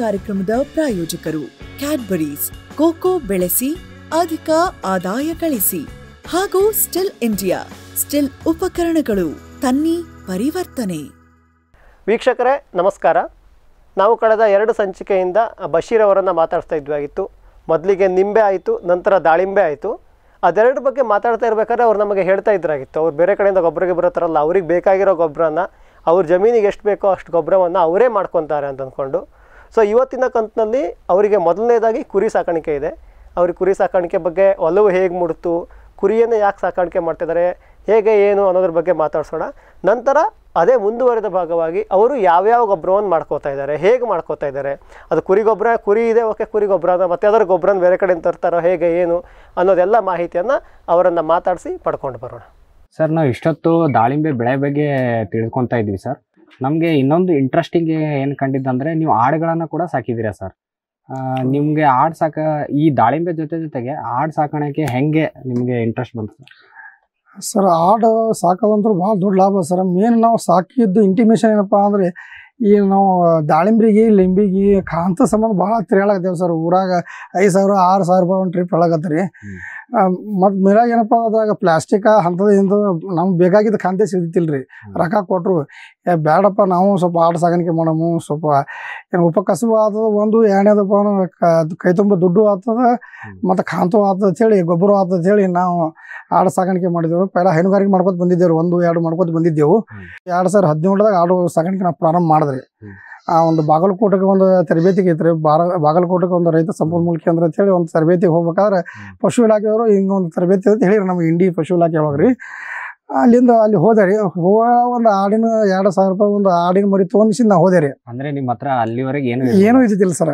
ಕಾರ್ಯಕ್ರಮದ ಪ್ರಾಯೋಜಕರು Cadbury's cocoa ಬೆಳೆಸಿ, ಅಧಿಕ ಆದಾಯ ಗಳಿಸಿ ಹಾಗೂ ಸ್ಟಿಲ್ ಇಂಡಿಯಾ ಸ್ಟಿಲ್ ಉಪಕರಣಗಳು ತನ್ನಿ ಪರಿವರ್ತನೆ. ವೀಕ್ಷಕರೇ, ನಮಸ್ಕಾರ. ನಾವು ಕಳೆದ ಎರಡು ಸಂಚಿಕೆಯಿಂದ ಬಶೀರ್ ಅವರನ್ನು ಮಾತಾಡ್ತಾ ಇದ್ವಿ ಆಗಿತ್ತು ಮೊದಲಿಗೆ ನಿಂಬೆ ಆಯಿತು, ನಂತರ ದಾಳಿಂಬೆ ಆಯಿತು. ಅದೆರಡು ಬಗ್ಗೆ ಮಾತಾಡ್ತಾ ಇರಬೇಕಾದ್ರೆ ಅವ್ರು ನಮಗೆ ಹೇಳ್ತಾ ಇದ್ರಾಗಿತ್ತು. ಅವ್ರು ಬೇರೆ ಕಡೆಯಿಂದ ಗೊಬ್ಬರಕ್ಕೆ ಬರುತ್ತಾರಲ್ಲ ಅವ್ರಿಗೆ ಬೇಕಾಗಿರೋ ಗೊಬ್ಬರನ ಅವ್ರ ಜಮೀನಿಗೆ ಎಷ್ಟು ಬೇಕೋ ಅಷ್ಟು ಗೊಬ್ಬರವನ್ನು ಅವರೇ ಮಾಡ್ಕೊತಾರೆ ಅಂತ ಅಂದ್ಕೊಂಡು. ಸೊ ಇವತ್ತಿನ ಕಂತಿನಲ್ಲಿ ಅವರಿಗೆ ಮೊದಲನೇದಾಗಿ ಕುರಿ ಸಾಕಾಣಿಕೆ ಇದೆ. ಅವ್ರಿಗೆ ಕುರಿ ಸಾಕಾಣಿಕೆ ಬಗ್ಗೆ ಒಲವು ಹೇಗೆ ಮೂಡಿತು, ಕುರಿಯನ್ನು ಯಾಕೆ ಸಾಕಾಣಿಕೆ ಮಾಡ್ತಿದ್ದಾರೆ ಹೇಗೆ ಏನು ಅನ್ನೋದ್ರ ಬಗ್ಗೆ ಮಾತಾಡ್ಸೋಣ. ನಂತರ ಅದೇ ಮುಂದುವರೆದ ಭಾಗವಾಗಿ ಅವರು ಯಾವ್ಯಾವ ಗೊಬ್ಬರವನ್ನು ಮಾಡ್ಕೋತಾ ಇದ್ದಾರೆ, ಹೇಗೆ ಮಾಡ್ಕೋತಾ ಇದ್ದಾರೆ. ಅದು ಕುರಿ ಗೊಬ್ಬರ ಕುರಿ ಇದೆ, ಓಕೆ, ಕುರಿ ಗೊಬ್ಬರ ಅಂತ ಮತ್ತೆ ಅದರ ಗೊಬ್ಬರನ ಬೇರೆ ಕಡೆಯಿಂದ ತರ್ತಾರೋ, ಹೇಗೆ, ಏನು ಅನ್ನೋದೆಲ್ಲ ಮಾಹಿತಿಯನ್ನು ಅವರನ್ನು ಮಾತಾಡಿಸಿ ಪಡ್ಕೊಂಡು ಬರೋಣ. ಸರ್, ನಾವು ಇಷ್ಟೊತ್ತು ದಾಳಿಂಬೆ ಬೆಳೆ ಬಗ್ಗೆ ತಿಳ್ಕೊತಾ ಇದ್ವಿ ಸರ್. ನಮಗೆ ಇನ್ನೊಂದು ಇಂಟ್ರೆಸ್ಟಿಂಗ್ ಏನು ಕಂಡಿದ್ದಂದ್ರೆ ನೀವು ಆಡುಗಳನ್ನು ಕೂಡ ಸಾಕಿದ್ದೀರಾ ಸರ್ ನಿಮಗೆ ಆಡು ಸಾಕ ಈ ದಾಳಿಂಬೆ ಜೊತೆ ಜೊತೆಗೆ ಆಡು ಸಾಕಾಣಿಕೆ ಹೆಂಗೆ ನಿಮಗೆ ಇಂಟ್ರೆಸ್ಟ್ ಬಂತು ಸರ್ ಸರ್ ಆಡು ಸಾಕೋದಂತೂ ಭಾಳ ದೊಡ್ಡ ಲಾಭ ಸರ್ ಮೇನ್ ನಾವು ಸಾಕಿದ್ದು ಇಂಟಿಮೇಷನ್ ಏನಪ್ಪ ಅಂದರೆ ಈ ನಾವು ದಾಳಿಂಬ್ರಿಗೆ ಲಿಂಬಿಗೆ ಕಾಂತ ಸಂಬಂಧ ಭಾಳ ತಿರ್ಗಾಳಕತ್ತೇವೆ ಸರ್ ಊರಾಗ ಐದು ಸಾವಿರ ಆರು ಸಾವಿರ ರೂಪಾಯಿ ಒಂದು ಟ್ರಿಪ್ ಹೇಳಕತ್ತೀರಿ ಮತ್ತು ಮೇಲಾಗ ಏನಪ್ಪ ಅದ್ರಾಗ ಪ್ಲಾಸ್ಟಿಕ್ ಅಂಥದ್ದು ಇಂಥದ್ದು ನಮ್ಗೆ ಬೇಕಾಗಿದ್ದ ಕಾಂತೆ ಸಿಗ್ತಿಲ್ರಿ. ರೊಕ್ಕ ಕೊಟ್ಟರು ಏ ಬೇಡಪ್ಪ ನಾವು ಸ್ವಲ್ಪ ಆಡು ಸಾಗಾಣಿಕೆ ಮಾಡಮು ಸ್ವಲ್ಪ ಏನು ಉಪಕಸಬು ಆಗ್ತದ ಒಂದು ಎಣ್ಣೆದಪ್ಪ ಕೈ ತುಂಬ ದುಡ್ಡು ಆತದ ಮತ್ತು ಕಾಂತು ಆಗ್ತದ ಹೇಳಿ ಗೊಬ್ಬರ ಆಗ್ತದ ಹೇಳಿ ನಾವು ಆಡು ಸಾಗಾಣಿಕೆ ಮಾಡಿದೆವು. ಪೈಲ ಹೈನುಗಾರಿಕೆ ಮಾಡ್ಕೊತ ಬಂದಿದ್ದೆವು ಒಂದು ಎರಡು ಮಾಡ್ಕೊತ ಬಂದಿದ್ದೆವು. ಎರಡು ಸಾವಿರ ಹದಿನೇಳದಾಗ ಆಡು ಸಾಗಾಣಿಕೆ ನಾವು ಪ್ರಾರಂಭ ಮಾಡಿದ್ರಿ. ಆ ಒಂದು ಬಾಗಲಕೋಟೆಗೆ ಒಂದು ತರಬೇತಿಗೆ ಐತ್ರಿ ಬಾರ ಬಾಗಲಕೋಟೆಗೆ ಒಂದು ರೈತ ಸಂಪನ್ಮೂಲ ಕೇಂದ್ರ ಅಂತ ಹೇಳಿ ಒಂದು ತರಬೇತಿಗೆ ಹೋಗ್ಬೇಕಾದ್ರೆ ಪಶು ಇಲಾಖೆಯವರು ಹಿಂಗೆ ಒಂದು ತರಬೇತಿ ಅಂತ ಹೇಳಿರಿ ನಮ್ಗೆ ಇಂಡಿ ಪಶು ಇಲಾಖೆ ಒಳಗ್ರಿ. ಅಲ್ಲಿಂದ ಅಲ್ಲಿ ಹೋದೆ ರೀ ಹೋಗ ಒಂದು ಆಡಿನ ಎರಡು ಸಾವಿರ ರೂಪಾಯಿ ಒಂದು ಆಡಿನ ಮರಿ ತೊಗೊಂಡಿಸಿ ನಾ ಹೋದೆ ರೀ. ಅಂದ್ರೆ ನಿಮ್ಮ ಹತ್ರ ಅಲ್ಲಿವರೆಗೆ ಏನು ಏನೂ ಇದ್ದಿದ್ದಿಲ್ಲ ಸರ್.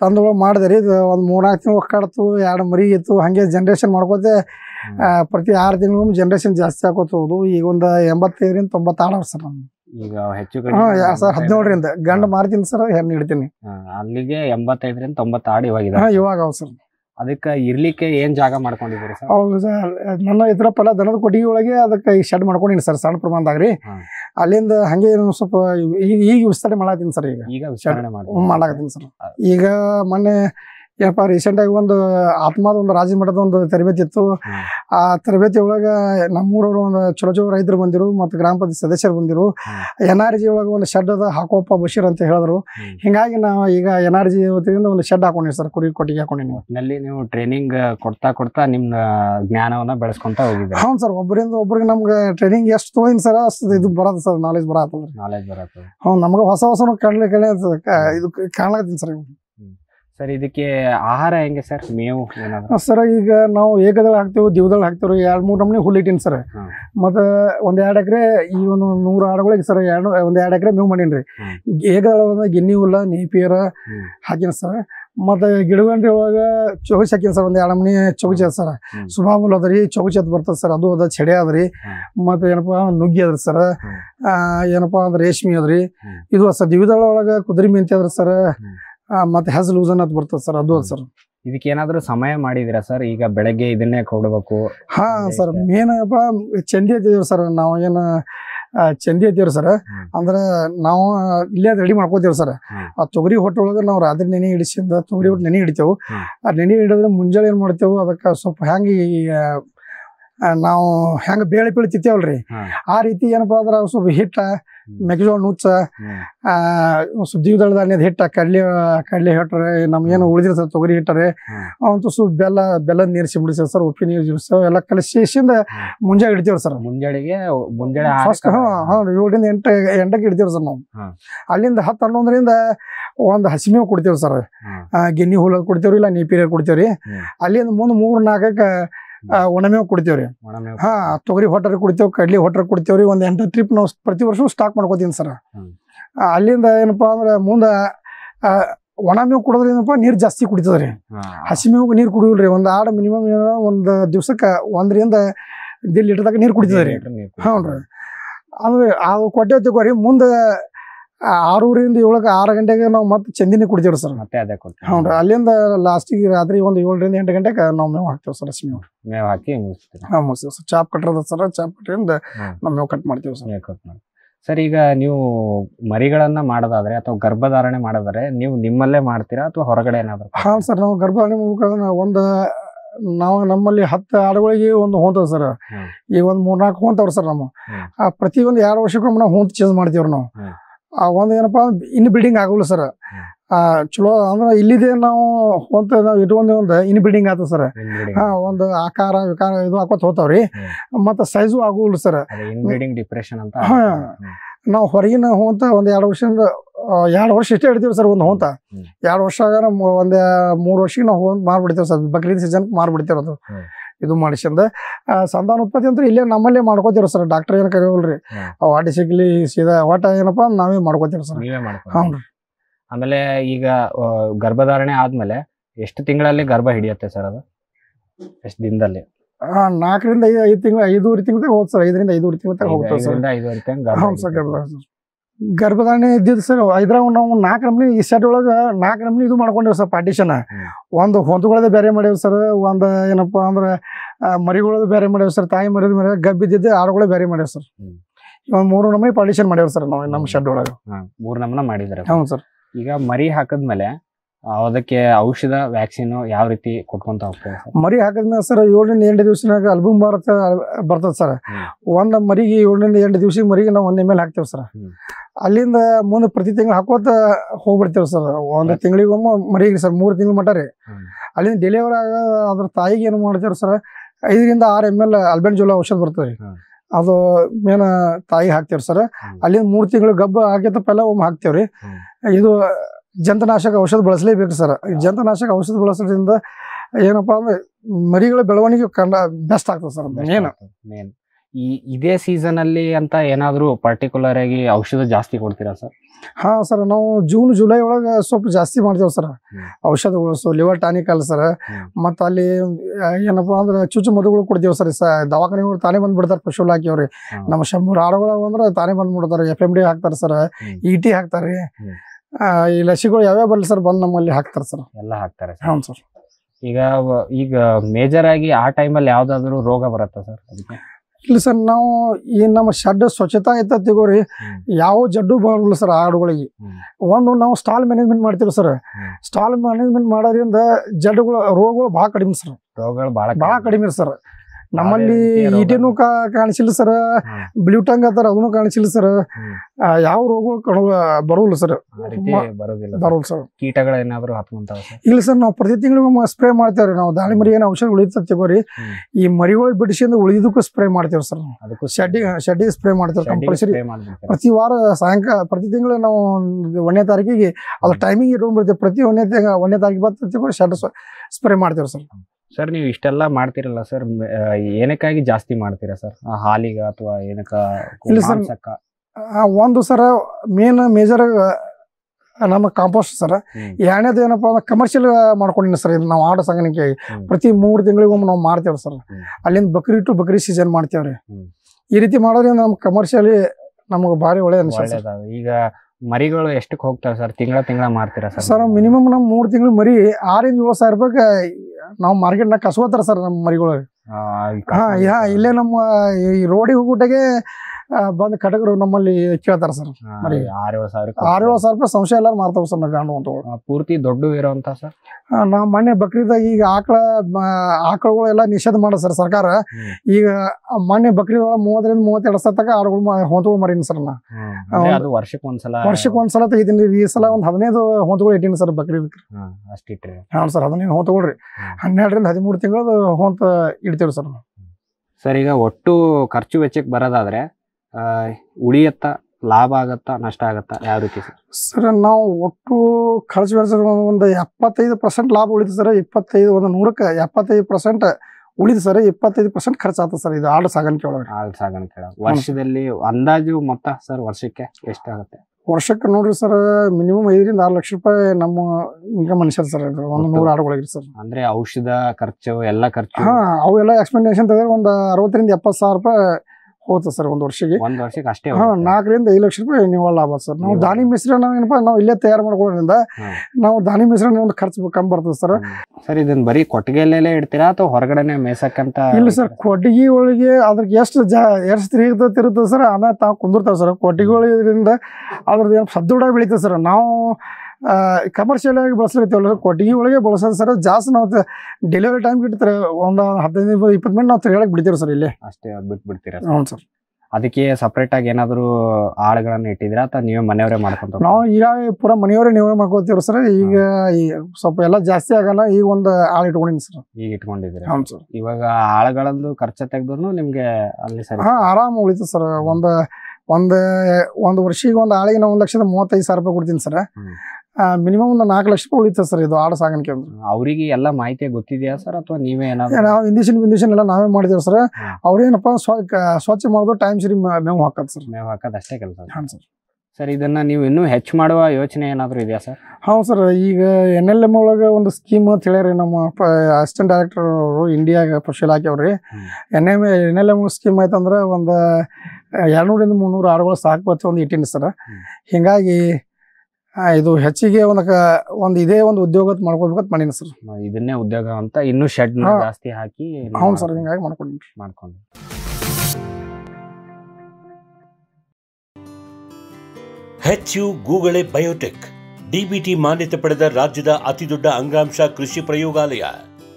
ತಂದು ಮಾಡಿದೆ ರೀ ಇದು ಒಂದು ಮೂರ್ನಾಲ್ಕು ತಿಂಗಳು ಒಕ್ಕಾಡ್ತು ಎರಡು ಮರಿ ಇತ್ತು ಹಾಗೆ ಜನ್ರೇಷನ್ ಮಾಡ್ಕೋತೆ ಪ್ರತಿ ಆರು ತಿಂಗಳು ಜನ್ರೇಷನ್ ಜಾಸ್ತಿ ಆಕೋತ ಹೋದು ಈಗ ಒಂದು ಎಂಬತ್ತೈದರಿಂದ ತೊಂಬತ್ತಾರು ವರ್ಷ ಸರ್ ನಾನು ಈಗ ಹೆಚ್ಚು ಕಡಿಮೆ ಸರ್ ಹದಿನೇಳರಿಂದ. ಗಂಡು ಮಾರ್ತೀನಿ ಸರ್ ಹೆಣ್ಣು ಇಡ್ತೀನಿ. ಅಲ್ಲಿಗೆ ಎಂಬತ್ತೈದರಿಂದ ತೊಂಬತ್ತು ಆಡಿ ಇವಾಗ ಇವಾಗ ಸರ್. ಅದಕ್ಕೆ ಇರ್ಲಿಕ್ಕೆ ಏನು ಜಾಗ ಮಾಡ್ಕೊಂಡಿದ್ದೀರಿ ಸರ್? ಹೌದು ಸರ್ ನನ್ನ ಇದ್ರ ಪಲ್ಲ ದನದ ಕೊಟ್ಟಿಗೆ ಒಳಗೆ ಅದಕ್ಕೆ ಈ ಶೆಡ್ ಮಾಡ್ಕೊಂಡಿನಿ ಸರ್ ಸಣ್ಣ ಪ್ರಮಾಣದಾಗ ರೀ ಅಲ್ಲಿಂದ ಹಂಗೆ ಸ್ವಲ್ಪ ಈಗ ಈಗ ವಿಸ್ತರಣೆ ಮಾಡತ್ತೀನಿ ಸರ್ ಈಗ. ಈಗ ವಿಸ್ತರಣೆ ಮಾಡಿ ಮಾಡಾಕತ್ತೀನಿ ಸರ್. ಈಗ ಮೊನ್ನೆ ಏನಪ್ಪ ರೀಸೆಂಟಾಗಿ ಒಂದು ಆತ್ಮದ ಒಂದು ರಾಜ್ಯ ಮಟ್ಟದ ಒಂದು ತರಬೇತಿ ಇತ್ತು. ಆ ತರಬೇತಿ ಒಳಗೆ ನಮ್ಮೂರವರು ಒಂದು ಚಲೋ ಚಲೋ ರೈತರು ಬಂದಿರು ಮತ್ತು ಗ್ರಾಮ ಪಂಚಾಯತ್ ಸದಸ್ಯರು ಬಂದಿರು. ಎನ್ ಆರ್ ಜಿ ಒಳಗೆ ಒಂದು ಶೆಡ್ ಅದ ಹಾಕೋಪ್ಪ ಬಶೀರ್ ಅಂತ ಹೇಳಿದ್ರು. ಹಿಂಗಾಗಿ ನಾವು ಈಗ ಎನ್ ಆರ್ ಜಿ ವತಿಯಿಂದ ಒಂದು ಶೆಡ್ ಹಾಕೊಂಡಿವಿ ಸರ್ ಕುರಿ ಕೊಟ್ಟಿಗೆ ನೀವು ನೆಲ್ಲಿ ನೀವು ಟ್ರೈನಿಂಗ್ ಕೊಡ್ತಾ ಕೊಡ್ತಾ ನಿಮ್ಮ ಜ್ಞಾನವನ್ನು ಬೆಳೆಸ್ಕೊಂತ ಹೋಗಿದ್ದೆ ಹೌದು ಸರ್ ಒಬ್ಬರಿಂದ ಒಬ್ರಿಗೆ ನಮ್ಗೆ ಟ್ರೈನಿಂಗ್ ಎಷ್ಟು ತೊಗೊಂಡಿನಿ ಸರ್ ಅಷ್ಟು ಇದು ಬರತ್ತೆ ಸರ್ ನಾಲೆಜ್ ಬರತ್ತೆ ನಾಲೆಜ್ ಬರತ್ತೆ ಹ್ಞೂ ನಮ್ಗೆ ಹೊಸ ಹೊಸ ಕಣ್ಲಿ ಕಣ್ಣೆ ಇದು ಕಾಣ್ಲಾಕತ್ತೀನಿ ಸರ್ ಸರ್ ಇದಕ್ಕೆ ಆಹಾರ ಹೆಂಗೆ ಸರ್? ಮೇವು ಏನಾದ್ರು? ಸರ್ ಈಗ ನಾವು ಏಕದಳ ಹಾಕ್ತೇವೆ ದಿವದಳ ಹಾಕ್ತೇವೆ ಎರಡು ಮೂರು ನಮೂನಿ ಹುಲ್ಲು ಇಟ್ಟೀನಿ ಸರ್. ಮತ್ತು ಒಂದು ಎರಡು ಎಕರೆ ಈ ಒಂದು ನೂರು ಆಡುಗಳಿಗೆ ಸರ್ ಎರಡು ಒಂದು ಎರಡು ಎಕರೆ ಮೇವು ಮಾಡೀನಿ ರೀ. ಏಕದಳ ಒಂದು ಗಿನ್ನಿ ಹುಲ್ಲ ನೇಪಿಯರ ಹಾಕಿನಿ ಸರ್. ಮತ್ತು ಗಿಡಗಂಡ್ರಿ ಒಳಗೆ ಚೌಚ್ ಹಾಕಿನ ಸರ್ ಒಂದು ಎರಡು ಮನೆ ಚೌಚ್ ಅದ ಸರ್. ಸುಬಾಬುಲ್ ಅದ ರೀ ಚೌಚ್ ಅದ್ ಬರ್ತದೆ ಸರ್ ಅದು ಅದ ಚಡೆ ಅದ ರೀ. ಮತ್ತು ಏನಪ್ಪ ನುಗ್ಗಿ ಅದ್ರಿ ಸರ್. ಏನಪ್ಪಾ ಅಂದ್ರೆ ರೇಷ್ಮೆ ಅದ್ರಿ ಹ್ಮ್. ಇದು ಸರ್ ದಿವದಳ ಒಳಗೆ ಕುದುರೆ ಮೆಂತಿ ಅದ್ರಿ ಸರ್. ಮತ್ತು ಹೆಸರು ಲೂಸನ್ ಅಂತ ಬರ್ತದೆ ಸರ್ ಅದು ಸರ್. ಇದಕ್ಕೆ ಏನಾದರೂ ಸಮಯ ಮಾಡಿದಿರಾ ಸರ್? ಈಗ ಬೆಳಗ್ಗೆ ಇದನ್ನೇ ಕೊಡಬೇಕು. ಹಾ ಸರ್. ಮೇನ್ ಚಂದಿ ಹತ್ತಿದೇವ್ರಿ ಸರ್ ನಾವು ಏನು ಚಂದಿ ಹತ್ತೀವ್ರಿ ಸರ್. ಅಂದ್ರೆ ನಾವು ಇಲ್ಲೇ ರೆಡಿ ಮಾಡ್ಕೋತೀವಿ ಸರ್. ಆ ತೊಗರಿ ಹೊಟ್ಟೊಳಗೆ ನಾವು ರಾತ್ರಿ ನೆನೆ ಹಿಡಿಸಿಂದ ತೊಗರಿ ಹೊಟ್ಟು ನೆನೆ ಹಿಡಿತೇವೆ. ಆ ನೆನೆ ಹಿಡಿದ್ರೆ ಮುಂಜಾನೆ ಏನು ಮಾಡ್ತೇವೆ ಅದಕ್ಕೆ ಸ್ವಲ್ಪ ಆ, ನಾವು ಹೆಂಗೆ ಬೇಳೆ ಪೀಳಿ ತಿತ್ತೇವಲ್ರಿ ಹ್ಮ್. ಆ ರೀತಿ ಏನಪ್ಪಾ ಅಂದ್ರೆ ಸ್ವಲ್ಪ ಹಿಟ್ಟ ಮೆಕ್ಕೆಜೋಳ ನುಚ್ಚ ಸ್ವಲ್ಪ ಧಾನ್ಯದ ಹಿಟ್ಟ ಕಡ್ಲೆ ಕಡ್ಲೆ ಹಿಟ್ಟರೆ ನಮ್ಗೇನು ಉಳಿದಿರ್ತದೆ ತೊಗರಿ ಹಿಟ್ಟರೆ. ಅವಂತೂ ಸ್ವಲ್ಪ ಬೆಲ್ಲ ಬೆಲ್ಲದ ನೀರು ಸಿಂಬಿಡಿಸ್ತೇವೆ ಸರ್ ಉಪ್ಪಿನ ನೀರು ಜೀವಿಸ್ತೇವೆ ಎಲ್ಲ ಕಲಸಿಂದ ಮುಂಜಾನೆ ಇಡ್ತೀವ್ರಿ ಸರ್ ಮುಂಜಾನೆಗೆ ಮುಂಜಾನೆ ಫಸ್ಟ್ ಹಾಂ ಹಾಂ ಏಳರಿಂದ ಎಂಟು ಎಂಟಕ್ಕೆ ಇಡ್ತೀವ್ರಿ ಸರ್ ನಾವು. ಅಲ್ಲಿಂದ ಹತ್ತು ಹನ್ನೊಂದರಿಂದ ಒಂದು ಹಸಿಮೇವು ಕೊಡ್ತೇವೆ ಸರ್. ಗಿನ್ನಿ ಹುಳ ಕೊಡ್ತೇವ್ರಿ ಇಲ್ಲ ನೀಪಿರ ಕೊಡ್ತೇವ್ರಿ. ಅಲ್ಲಿಂದ ಮುಂದೆ ಮೂರು ನಾಲ್ಕಕ್ಕೆ ಒಣಮೇವು ಕೊಡ್ತೇವ್ರಿ. ರೀ ಹಾ ತೊಗರಿ ಹೊಟ್ಟರ್ ಕುಡಿತೇವ್ ಕಡ್ಲಿ ಹೊಟ್ಟರ್ ಕೊಡ್ತೇವ್ರಿ ಒಂದು ಎಂಟು ಟ್ರಿಪ್ ನಾವು ಪ್ರತಿ ವರ್ಷ ಸ್ಟಾಕ್ ಮಾಡ್ಕೋತೀನಿ ಸರ್. ಅಲ್ಲಿಂದ ಏನಪ್ಪಾ ಅಂದ್ರೆ ಮುಂದ ಒಣ ಮೇವು ಕುಡಿದ್ರೇನಪ್ಪ ನೀರು ಜಾಸ್ತಿ ಕುಡಿತದ್ರಿ. ರೀ ಹಸಿ ಮೇವು ನೀರು ಕುಡಿಯಲ್ರಿ ಒಂದು ಆಡ ಮಿನಿಮಮ್ ಒಂದು ದಿವ್ಸಕ್ಕ ಒಂದರಿಂದ ದಿಲ್ ಲೀಟರ್ ತನಕ ನೀರು ಕುಡಿತದ್ರಿ. ರೀ ನೀರು ಹ್ಞೂ ರೀ ಅಂದ್ರೆ ಆ ಕೊಟ್ಟೆ ತಗೋರಿ ಮುಂದೆ ಆರೂರಿಂದ ಏಳಕ್ಕೆ ಆರು ಗಂಟೆಗೆ ನಾವು ಮತ್ತೆ ಚಂದಿನಿ ಕುಡಿದೇವ್ರಿ ಸರ್. ಮತ್ತೆ ಅದೇ ಕೊಡ್ತೀವಿ. ಹ್ಞೂ ರೀ ಅಲ್ಲಿಂದ ಲಾಸ್ಟಿಗೆ ರಾತ್ರಿ ಒಂದು ಏಳರಿಂದ ಎಂಟು ಗಂಟೆಗೆ ನಾವು ಮೇವು ಹಾಕ್ತೇವೆ ಸರ್ ಅಷ್ಟು ಮೇವು ಮೇವು ಹಾಕಿ ಮುಗಿಸ್ತೀವಿ. ಹಾಂ ಮುಗಿಸ್ತೇವೆ ಸರ್. ಚಾಪ್ ಕಟ್ಟರದ ಸರ್ ಚಾಪ್ ಕಟ್ಟಿಂದ. ನಾವು ಮೇವು ಕಟ್ ಮಾಡ್ತೀವಿ ಸರ್. ಮೇವು ಕಟ್ ಮಾಡಿ ಸರ್ ಈಗ ನೀವು ಮರಿಗಳನ್ನು ಮಾಡೋದಾದ್ರೆ ಅಥವಾ ಗರ್ಭಧಾರಣೆ ಮಾಡೋದಾದ್ರೆ ನೀವು ನಿಮ್ಮಲ್ಲೇ ಮಾಡ್ತೀರಾ ಅಥವಾ ಹೊರಗಡೆ ಏನಾದ್ರು ಹಾಂ ಸರ್ ನಾವು ಗರ್ಭಧಾರಣೆ ಮಾಡ್ಬೇಕಾದ್ರೆ ಒಂದು ನಾವು ನಮ್ಮಲ್ಲಿ ಹತ್ತು ಆಡುಗಳಿಗೆ ಒಂದು ಹೊಂತದ ಸರ್. ಈಗ ಒಂದು ಮೂರ್ನಾಲ್ಕು ಹೊಂತವ್ರ ಸರ್ ನಮ್ಮ ಪ್ರತಿ ಒಂದು ಎರಡು ವರ್ಷಕ್ಕೊಮ್ಮೆ ನಾವು ಹೊಂತ ಚೇಂಜ್ ಮಾಡ್ತೀವ್ರಿ ನಾವು. ಒಂದು ಏನಪ್ಪ ಅಂದ್ರೆ ಇನ್ನು ಬಿಲ್ಡಿಂಗ್ ಆಗೋಲ್ಲ ಸರ್. ಚಲೋ ಅಂದ್ರೆ ಇಲ್ಲಿದೆ ನಾವು ಹೊಂತ ನಾವು ಇಟ್ಕೊಂಡಿ ಒಂದು ಇನ್ ಬಿಲ್ಡಿಂಗ್ ಆತ ಸರ್ ಹಾ ಒಂದು ಆಕಾರ ವಿಕಾರ ಇದು ಹಾಕೋತ ಹೋಗ್ತಾವ್ರಿ. ಮತ್ತೆ ಸೈಜು ಆಗೋಲ್ಲ ಸರ್ ಡಿಪ್ರೆಷನ್ ಅಂತ. ನಾವು ಹೊರಗಿನ ಹೋಂತ ಒಂದು ಎರಡು ವರ್ಷದಿಂದ ಎರಡು ವರ್ಷ ಇಷ್ಟೇ ಇಡ್ತೀವಿ ಸರ್ ಒಂದು ಹೋಂತ ಎರಡು ವರ್ಷ ಆಗ ಒಂದು ಮೂರು ವರ್ಷಕ್ಕೆ ನಾವು ಹೊಂತ ಮಾರ್ಬಿಡ್ತೇವೆ ಸರ್ ಬಕ್ರೀದ್ ಸೀಸನ್ ಮಾರ್ಬಿಡ್ತೇವೆ ಅದು. ಇದು ಮಾಡಿಸಿಂದ ಸಂತಾನೋತ್ಪತ್ತಿ ಅಂತ ಇಲ್ಲೇ ನಮ್ಮಲ್ಲೇ ಮಾಡ್ಕೋತೀವಿ ಸರ್. ಡಾಕ್ಟರ್ ಏನು ಕರೆಯೋಲ್ರಿ. ವಾಟಿ ಸಿಗ್ಲಿ ಸೀದಾ ವಾಟ ಏನಪ್ಪ ನಾವೇ ಮಾಡ್ಕೋತೀವಿ ಸರ್. ನೀವೇ ಮಾಡ್ಕೊಂಡು ಹ್ಞೂ ಆಮೇಲೆ ಈಗ ಗರ್ಭಧಾರಣೆ ಆದ್ಮೇಲೆ ಎಷ್ಟು ತಿಂಗಳಲ್ಲಿ ಗರ್ಭ ಹಿಡಿಯುತ್ತೆ ಸರ್ ಅದು? ಎಷ್ಟು ದಿನದಲ್ಲಿ? ನಾಲ್ಕರಿಂದ ಐದು ತಿಂಗಳು ಐದೂವರೆ ತಿಂಗಳ ಹೋದ್ ಸರ್. ಐದರಿಂದ ಐದೂವರೆ ತಿಂಗಳ ಹೋಗ್ತಾವೆ ಸರ್. ಐದುವರೆ ತಿಂಗಳು ಗರ್ಭಧಾರಣೆ ಇದ್ದಿದ್ದು ಸರ್ ಇದ್ರಾಗ ನಾವು ನಾಲ್ಕು ನಮ್ನಿ ಈ ಸೆಟ್ ಒಳಗೆ ನಾಲ್ಕು ನಮ್ನಿ ಇದು ಮಾಡ್ಕೊಂಡಿವಿ ಸರ್ ಪಾರ್ಟಿಷನ್ ಒಂದು ಹೊಂದಗಳದ ಬೇರೆ ಮಾಡೇವಿ ಸರ್ ಒಂದು ಏನಪ್ಪ ಅಂದ್ರೆ ಮರಿಗಳದು ಬೇರೆ ಮಾಡೇವಿ ಸರ್ ತಾಯಿ ಮರಿದ ಮೇಲೆ ಗಬ್ಬಿದ್ದಿದ್ದು ಆಡುಗಳು ಬೇರೆ ಮಾಡೇವೆ ಸರ್. ಇವಾಗ ಒಂದು ಮೂರು ನಮೂನಿ ಪಾರ್ಟಿಷನ್ ಮಾಡ್ಯಾವ ಸರ್ ನಾವು ನಮ್ಮ ಶೆಡ್ ಒಳಗೆ. ಮೂರು ನಮೂನ ಮಾಡಿದ್ದಾರೆ ಹ್ಞೂ ಸರ್. ಈಗ ಮರಿ ಹಾಕಿದ್ಮೇಲೆ ಅದಕ್ಕೆ ಔಷಧ ವ್ಯಾಕ್ಸಿನ್ ಯಾವ ರೀತಿ ಕೊಟ್ಕೊಂತ ಮರಿ ಹಾಕಿದ್ಮೇಲೆ ಸರ್ ಏಳರಿಂದ ಎಂಟು ದಿವಸನಾಗ ಅಲ್ಬಮ್ ಬರತ್ತ ಬರ್ತದೆ ಸರ್. ಒಂದು ಮರಿಗೆ ಏಳರಿಂದ ಎಂಟು ದಿವ್ಸ ಮರಿಗೆ ನಾವು ಒಂದೇ ಮೇಲೆ ಹಾಕ್ತೇವೆ ಸರ್. ಅಲ್ಲಿಂದ ಮುಂದೆ ಪ್ರತಿ ತಿಂಗಳು ಹಾಕೋತ ಹೋಗ್ಬಿಡ್ತೇವೆ ಸರ್. ಒಂದು ತಿಂಗಳಿಗೊಮ್ಮೆ ಮರಿಗೆ ಸರ್ ಮೂರು ತಿಂಗಳು ಮಟ್ಟ ರೀ. ಅಲ್ಲಿಂದ ಡೆಲಿವರಿ ಆಗ ಅದ್ರ ತಾಯಿಗೆ ಏನು ಮಾಡ್ತೇವೆ ಸರ್ ಐದರಿಂದ ಆರು ಎಂ ಎಲ್ ಅಲ್ಬೆಂಡ್ ಜೋಲ ಔಷಧ ಬರ್ತದೆ ರೀ. ಅದು ಮೇನ ತಾಯಿ ಹಾಕ್ತೇವ್ರಿ ಸರ್. ಅಲ್ಲಿಂದ ಮೂರು ತಿಂಗಳು ಗಬ್ಬ ಹಾಕಿದ ಪೆಲ್ಲ ಒಮ್ಮೆ ಹಾಕ್ತೇವ್ರಿ. ಇದು ಜಂತನಾಶಕ ಔಷಧ ಬಳಸಲೇಬೇಕು ಸರ್. ಜಂತನಾಶಕ ಔಷಧ ಬಳಸೋದ್ರಿಂದ ಏನಪ್ಪಾ ಅಂದ್ರೆ ಮರಿಗಳ ಬೆಳವಣಿಗೆ ಕಂಡ ಬೆಸ್ಟ್ ಆಗ್ತದೆ ಸರ್ ಮೇನ್ ಮೇನ್ ಈ ಇದೇ ಸೀಸನ್ ಅಲ್ಲಿ ಅಂತ ಏನಾದರೂ ಪರ್ಟಿಕ್ಯುಲರ್ ಆಗಿ ಔಷಧ ಜಾಸ್ತಿ ಕೊಡ್ತೀರಾ ಸರ್ ಹಾ ಸರ್ ನಾವು ಜೂನ್ ಜುಲೈ ಒಳಗೆ ಸ್ವಲ್ಪ ಜಾಸ್ತಿ ಮಾಡ್ತೇವೆ ಸರ್. ಔಷಧಗಳು ಸೊ ಲಿವರ್ ಟಾನಿಕ್ ಅಲ್ಲ ಸರ್. ಮತ್ತು ಅಲ್ಲಿ ಏನಪ್ಪ ಅಂದ್ರೆ ಚುಚ್ಚು ಮದುಗಳು ಕೊಡ್ತೀವಿ ಸರ್ ಸ ದವಾಖಾನೆಗಳು ತಾನೇ ಬಂದ್ಬಿಡ್ತಾರೆ ಪಶು ಹಾಕಿವ್ರಿ. ನಮ್ಮ ಶಂಭೂರ್ ಆಡುಗಳು ಅಂದ್ರೆ ತಾನೇ ಬಂದ್ಬಿಡ್ತಾರೆ. ಎಫ್ ಎಂ ಡಿ ಹಾಕ್ತಾರೆ ಸರ್. ಇ ಟಿ ಹಾಕ್ತಾರೆ. ಹ್ಮ್. ಈ ಲಸಿಗಳು ಯಾವ್ಯಾವ ಬರಲಿ ಸರ್ ಬಂದು ನಮ್ಮಲ್ಲಿ ಹಾಕ್ತಾರೆ ಸರ್ ಎಲ್ಲ ಹಾಕ್ತಾರೆ ಹ್ಞೂ ಸರ್ ಈಗ ಈಗ ಮೇಜರ್ ಆಗಿ ಆ ಟೈಮಲ್ಲಿ ಯಾವ್ದಾದ್ರು ರೋಗ ಬರುತ್ತಾ ಸರ್ ಅದಕ್ಕೆ? ಇಲ್ಲ ಸರ್ ನಾವು ಈ ನಮ್ಮ ಶೆಡ್ ಸ್ವಚ್ಛತಾ ಐತ ತಿಗೋರಿ. ಯಾವ ಜಡ್ಡು ಬರಲ್ಲ ಸರ್ ಆಡುಗಳಿಗೆ ಒಂದು ನಾವು ಸ್ಟಾಲ್ ಮ್ಯಾನೇಜ್ಮೆಂಟ್ ಮಾಡ್ತೀವಿ ಸರ್. ಸ್ಟಾಲ್ ಮ್ಯಾನೇಜ್ಮೆಂಟ್ ಮಾಡೋದ್ರಿಂದ ಜಡ್ಡುಗಳು ರೋಗಗಳು ಭಾಳ ಕಡಿಮೆ ಸರ್. ರೋಗಗಳು ಭಾಳ ಭಾಳ ಕಡಿಮೆ ಸರ್. ನಮ್ಮಲ್ಲಿ ಕಾ ಕಾಣಿಸಿಲ್ಲ ಸರ್ ಬ್ಲೂ ಬ್ಲೂಟಂಗ್ ಅಂತಾರ ಅದನ್ನು ಕಾಣಿಸಿಲ್ಲ ಸರ್. ಯಾವ ರೋಗ ಕಣು ಬರೋಲ್ಲ ಸರ್. ಬರೋಲ್ಲ ಸರ್. ಕೀಟಗಳು ಏನಾದ್ರು ಹತ್ಕೊಂತಾವ ಸರ್? ಇಲ್ಲ ಸರ್ ನಾವು ಪ್ರತಿ ತಿಂಗಳು ಸ್ಪ್ರೇ ಮಾಡ್ತೇವ್ರಿ ನಾವು. ದಾಳಿ ಮರಿ ಏನು ಔಷಧ ಉಳಿತ ತಗೋರಿ. ಹ್ಮ್. ಈ ಮರಿಗಳು ಬಿಡಿಸಿಂದ ಉಳಿದಕ್ಕೂ ಸ್ಪ್ರೇ ಮಾಡ್ತೇವೆ ಸರ್ ಶೆಡ್ಡಿ ಅದಕ್ಕೂ ಶೆಡ್ಡಿಗೆ ಶೆಡ್ಡಿಗೆ ಸ್ಪ್ರೇ ಮಾಡ್ತೇವೆ ಕಂಪಲ್ಸರಿ ಪ್ರತಿ ವಾರ ಸಾಯಂಕಾಲ ಪ್ರತಿ ತಿಂಗಳು ನಾವು ಒಂದು ಒಂದನೇ ತಾರೀಕಿಗೆ ಅದ್ರ ಟೈಮಿಂಗ್ ಇಟ್ಕೊಂಡ್ಬಿಡ್ತೇವೆ ಪ್ರತಿ ಒಂದನೇ ಒಂದನೇ ತಾರೀಕು ಬರ್ತೀವಿ ಶೆಡ್ ಸ್ಪ್ರೇ ಮಾಡ್ತೇವೆ ಸರ್. ಸರ್ ನೀವು ಇಷ್ಟೆಲ್ಲ ಮಾಡ್ತಿರಲ್ಲ ಸರ್ ಏನಕ್ಕಾಗಿ ಜಾಸ್ತಿ ಮಾಡ್ತೀರಾ ಸರ್ ಹಾಲಿಗ ಅಥವಾ ಏನಕ್ಕ ಇಲ್ಲ. ಮಾಂಸಕ್ಕ ಆ, ಒಂದು ಸರ ಮೇನ್ ಮೇಜರ್ ನಮ್ಮ ಕಾಂಪೋಸ್ಟ್ ಸರ್ ಹ್ಮ್. ಎರಡನೇದು ಏನಪ್ಪಾ ಅಂದ್ರೆ ಕಮರ್ಷಿಯಲ್ ಮಾಡ್ಕೊಂಡಿನಿ ಸರ್ ಇದು ನಾವು ಆಡು ಸಾಗಾಣಿಕೆ ಹ್ಮ್. ಪ್ರತಿ ಮೂರು ತಿಂಗಳಿಗೊಮ್ಮೆ ನಾವು ಮಾಡ್ತೇವೆ ಸರ್ ಹ್ಮ್. ಅಲ್ಲಿಂದ ಬಕ್ರಿ ಟು ಬಕ್ರಿ ಸೀಸನ್ ಮಾಡ್ತೇವ್ರಿ ಹ್ಮ್. ಈ ರೀತಿ ಮಾಡೋದ್ರಿಂದ ನಮ್ಮ ಕಮರ್ಷಿಯಲಿ ನಮಗೆ ಭಾರಿ ಒಳ್ಳೆ ಅನಿಸ್ತದೆ ಒಳ್ಳೇದಾದ ಈಗ ಮರಿಗಳು ಎಷ್ಟಕ್ಕೆ ಹೋಗ್ತಾವೆ ಸರ್ ತಿಂಗಳ ತಿಂಗಳ ಮಾರ್ತೀರಾ ಸರ್ ಸರ್ ಮಿನಿಮಮ್ ನಮ್ಮ ಮೂರು ತಿಂಗಳು ಮರಿ ಆರಿಂದ ಏಳು ಸಾವಿರ ರೂಪಾಯಿಗೆ ನಾವು ಮಾರ್ಕೆಟ್ನಾಗ ಕಸ್ಕೋತಾರ ಸರ್ ನಮ್ಮ ಮರಿಗಳು. ಹಾ ಇಲ್ಲೇ ನಮ್ಮ ಈ ರೋಡಿಗೆ ಹೋಗ್ಬಿಟ್ಟಾಗೆ ಬಂದು ಕಟಕರು ನಮ್ಮಲ್ಲಿ ಕೇಳ್ತಾರೆ ಸರ್. ಆ, ಮರಿ. ಆರು ಏಳು ಸಾವಿರ ಆರು ಏಳು ಸಾವಿರ ರೂಪಾಯಿ ಸಂಶಯ ಎಲ್ಲ ಮಾರ್ತಾವ ಸರ್ ನಾವು ಗಾಂಡು ಅಂತ ಪೂರ್ತಿ ದೊಡ್ಡ ಇರೋಂತ ಸರ್? ನಾವು ಮೊನ್ನೆ ಬಕ್ರೀದಾಗ ಈಗ ಆಕಳ ಆಕಳುಗಳೆಲ್ಲ ಆಕಳುಗಳು ಎಲ್ಲ ನಿಷೇಧ ಮಾಡ ಸರ್ ಸರ್ಕಾರ. ಈಗ ಮೊನ್ನೆ ಬಕ್ರೀದ್ ಒಳಗೆ ಮೂವತ್ತರಿಂದ ಮೂವತ್ತೆರಡು ಸಾವಿರ ತನಕ ಆಡುಗಳು ಹೊಂತಗಳು ಮರೀನಿ ಸರ್ ನಾ. ವರ್ಷಕ್ಕೆ ಒಂದ್ಸಲ ವರ್ಷಕ್ಕೆ ಒಂದ್ಸಲ ತೆಗಿತೀನಿ ಈ ಸಲ ಒಂದು ಹದಿನೈದು ಹೊಂತಗಳು ಇಟ್ಟೀನಿ ಸರ್ ಬಕ್ರೀದ್ ಅಷ್ಟು ಅಷ್ಟಿಟ್ರಿ ಹಾಂ ಸರ್ ಹದಿನೈದು ಹೊಂತಗೊಳ್ರಿ. ಹನ್ನೆರಡರಿಂದ ಹದಿಮೂರು ತಿಂಗಳು ಹೊಂತ ಇಡ್ತೇವೆ ಸರ್ ನಾವು. ಸರ್ ಈಗ ಒಟ್ಟು ಖರ್ಚು ವೆಚ್ಚಕ್ಕೆ ಬರೋದಾದ್ರೆ ಉಳಿಯತ್ತಾ ಲಾಭ ಆಗತ್ತಾ ನಷ್ಟ ಆಗತ್ತಾ ಯಾವ ರೀತಿ ಸರ್? ಸರ್ ನಾವು ಒಟ್ಟು ಖರ್ಚು ವೆಚ್ಚ ಒಂದು ಎಪ್ಪತ್ತೈದು ಪರ್ಸೆಂಟ್ ಲಾಭ ಉಳಿತು ಸರ್ ಇಪ್ಪತ್ತೈದು ಒಂದು ನೂರಕ್ಕೆ ಎಪ್ಪತ್ತೈದು ಪರ್ಸೆಂಟ್ ಉಳಿದು ಸರ್ ಇಪ್ಪತ್ತೈದು ಪರ್ಸೆಂಟ್ ಖರ್ಚಾಗ್ತದೆ ಸರ್ ಇದು ಆಡು ಸಾಗಾಣಿಕೆ ಒಳಗೆ ಆಡು ಸಾಗಾಣಿಕೆ ವರ್ಷದಲ್ಲಿ ಅಂದಾಜು ಮೊತ್ತ ಸರ್ ವರ್ಷಕ್ಕೆ ಎಷ್ಟಾಗುತ್ತೆ ವರ್ಷಕ್ಕೆ ನೋಡ್ರಿ ಸರ್ ಮಿನಿಮಮ್ ಐದರಿಂದ ಆರು ಲಕ್ಷ ರೂಪಾಯಿ ನಮ್ಮ ಇನ್ಕಮ್ ಅನ್ಸರ್ ಸರ್ ಇದು ಒಂದು ನೂರು ಆಡುಗಳಿಗೆ ಸರ್. ಅಂದ್ರೆ ಔಷಧ ಖರ್ಚು ಎಲ್ಲ ಖರ್ಚು? ಹಾ ಅವೆಲ್ಲ ಎಕ್ಸ್ಪೆಂಡೇಷನ್ ತೆಗೆದ್ರೆ ಒಂದು ಅರವತ್ತರಿಂದ ಎಪ್ಪತ್ತು ಸಾವಿರ ರೂಪಾಯಿ ಹೋಗ್ತದೆ ಸರ್ ಒಂದು ವರ್ಷಕ್ಕೆ ಒಂದು ವರ್ಷಕ್ಕೆ ಅಷ್ಟೇ ಹಾ ಹೋಗುತ್ತೆ. ನಾಲ್ಕರಿಂದ ಐದು ಲಕ್ಷ ರೂಪಾಯಿ ನೀವು ಲಾಭ ಸರ್. ನಾವು ದಾನಿ ಮಿಶ್ರಣ ಏನಪ್ಪ ನಾವು ಇಲ್ಲೇ ತಯಾರು ಮಾಡ್ಕೊಳ್ಳೋದ್ರಿಂದ ನಾವು ದಾನಿ ಮಿಶ್ರಣ ಒಂದು ಖರ್ಚು ಕಮ್ಮಿ ಬರ್ತದೆ ಸರ್. ಸರ್ ಇದನ್ನ ಬರೀ ಕೊಟ್ಟಿಗೆಲ್ಲೇ ಇಡ್ತೀರಾ ಅಥವಾ ಹೊರಗಡೆನೆ ಮೇಸಕ್ಕಂತ ಇಲ್ಲ ಸರ್ ಕೊಟ್ಟಿಗೆ ಒಳಗೆ ಅದ್ರಿಗೆ ಎಷ್ಟು ಜಾ ಎಷ್ಟು ತಿರುಗ್ತದೆ ಸರ್ ಆಮೇಲೆ ತಾವು ಕುಂದಿರ್ತಾವೆ ಸರ್. ಕೊಟ್ಟಿಗೆ ಒಳಗಿಂದ ಅದ್ರದ್ದು ಏನು ಸದೃಢ ಬೆಳೀತದೆ ಸರ್. ನಾವು ಕಮರ್ಷಿಯಲ್ ಆಗಿ ಬಳಸ್ಲಿಕ್ಕೇವಲ್ಲ ಕೊಟ್ಟಿಗೆ ಒಳಗೆ ಬಳಸೋದು ಸರ್ ಜಾಸ್ತಿ ನಾವು ಡೆಲಿವರಿ ಟೈಮ್ ಇಡ್ತಾರೆ? ಒಂದು ಹದಿನೈದು ಇಪ್ಪತ್ತು ಮಿನಿಟ್ ನಾವು ತಿರುಗಾಡಕ್ಕೆ ಬಿಡ್ತೀವಿ ಸರ್ ಇಲ್ಲಿ. ಅಷ್ಟೇ ಬಿಟ್ಟು ಬಿಡ್ತೀರಾ ಹ್ಞೂ ಸರ್. ಅದಕ್ಕೆ ಸಪ್ರೇಟ್ ಆಗಿ ಏನಾದರೂ ಆಳುಗಳನ್ನ ಇಟ್ಟಿದ್ದೀರಾ? ಅಥವಾ ನೀವೇ ಮನೆಯವರೇ ಮಾಡ್ಕೊಂತ ನಾವು ಈಗ ಪೂರಾ ಮನೆಯವರೇ ನೀವೇ ಮಾಡ್ಕೊತೀವಿ ಸರ್. ಈಗ ಈ ಸ್ವಲ್ಪ ಎಲ್ಲ ಜಾಸ್ತಿ ಆಗಲ್ಲ ಈಗ ಒಂದು ಆಳು ಇಟ್ಕೊಂಡಿನಿ ಸರ್. ಈಗ ಇಟ್ಕೊಂಡಿದ್ದೀರಾ? ಹ್ಞೂ ಸರ್. ಇವಾಗ ಆಳುಗಳಂದು ಖರ್ಚು ತೆಗೆದ್ರು ನಿಮಗೆ ಅಲ್ಲಿ ಸರ್. ಹಾಂ ಆರಾಮ ಉಳಿತು ಸರ್. ಒಂದು ಒಂದು ಒಂದು ವರ್ಷಿಗೆ ಒಂದು ಆಳಿಗೆ ನಾವು ಒಂದು ಲಕ್ಷದ ಮೂವತ್ತೈದು ಸಾವಿರ ರೂಪಾಯಿ ಕೊಡ್ತೀನಿ ಸರ್. ಮಿನಿಮಮ್ ಒಂದು ನಾಲ್ಕು ಲಕ್ಷ ರೂಪಾಯಿ ಉಳಿತದೆ ಸರ್ ಇದು ಆಡು ಸಾಗಾಣಿಕೆ ಅಂದ್ರೆ. ಅವರಿಗೆ ಎಲ್ಲ ಮಾಹಿತಿ ಗೊತ್ತಿದೆಯಾ ಸರ್ ಅಥವಾ ನೀವೇ ಏನಾದ್ರು? ನಾವು ಇಂದಿಷನ್ ಎಲ್ಲ ನಾವೇ ಮಾಡಿದೇವೆ ಸರ್. ಅವ್ರೇನಪ್ಪ ಸ್ವ ಸ್ವಚ್ಛ ಮಾಡೋದು ಟೈಮ್ ಸರಿ ಮೇವು ಹಾಕೋದು ಸರ್. ಮೇವು ಹಾಕೋದು ಅಷ್ಟೇ ಕೆಲಸ. ಹಾಂ ಸರ್. ಸರ್ ಇದನ್ನ ನೀವು ಇನ್ನೂ ಹೆಚ್ಚು ಮಾಡುವ ಯೋಚನೆ ಏನಾದರೂ ಇದೆಯಾ ಸರ್? ಹೌದು ಸರ್ ಈಗ ಎನ್ ಎಲ್ ಎಂ ಒಳಗೆ ಒಂದು ಸ್ಕೀಮ್ ಅಂತ ಹೇಳ್ಯಾರಿ ನಮ್ಮ ಅಸಿಸ್ಟೆಂಟ್ ಡೈರೆಕ್ಟರ್ ಅವರು ಇಂಡಿಯಾಗ ಪಶು ಇಲಾಖೆ ಅವ್ರಿ. ಹ್ಮ್. N M N L M scheme ಆಯ್ತಂದ್ರೆ ಒಂದು ಎರಡ್ನೂರಿಂದ ಮುನ್ನೂರು ಆಡುಗಳು ಸಾಕ್ಬೋದು ಒಂದು ಇಟ್ಟಿನಿ ಸರ್. ಹಿಂಗಾಗಿ ಆ, ಇದು ಹೆಚ್ಚಿಗೆ ಒಂದು ಒಂದು ಇದೇ ಒಂದು ಉದ್ಯೋಗ ಮಾಡ್ಕೋಬೇಕಂತ ಮಾಡಿನ ಸರ್. ಇದನ್ನೇ ಉದ್ಯೋಗ ಅಂತ ಇನ್ನೂ ಶೆಡ್ ಜಾಸ್ತಿ ಹಾಕಿ ನೀವು ಹೌದು ಸರ್ ಹಿಂಗಾಗಿ ಮಾಡ್ಕೊಂಡು ಮಾಡ್ಕೊಂಡು. ಹೆಚ್ಚು ಗೂಗಳೆ ಬಯೋಟೆಕ್ ಡಿಬಿಟಿ ಮಾನ್ಯತೆ ಪಡೆದ ರಾಜ್ಯದ ಅತಿದೊಡ್ಡ ಅಂಗಾಂಶ ಕೃಷಿ ಪ್ರಯೋಗಾಲಯ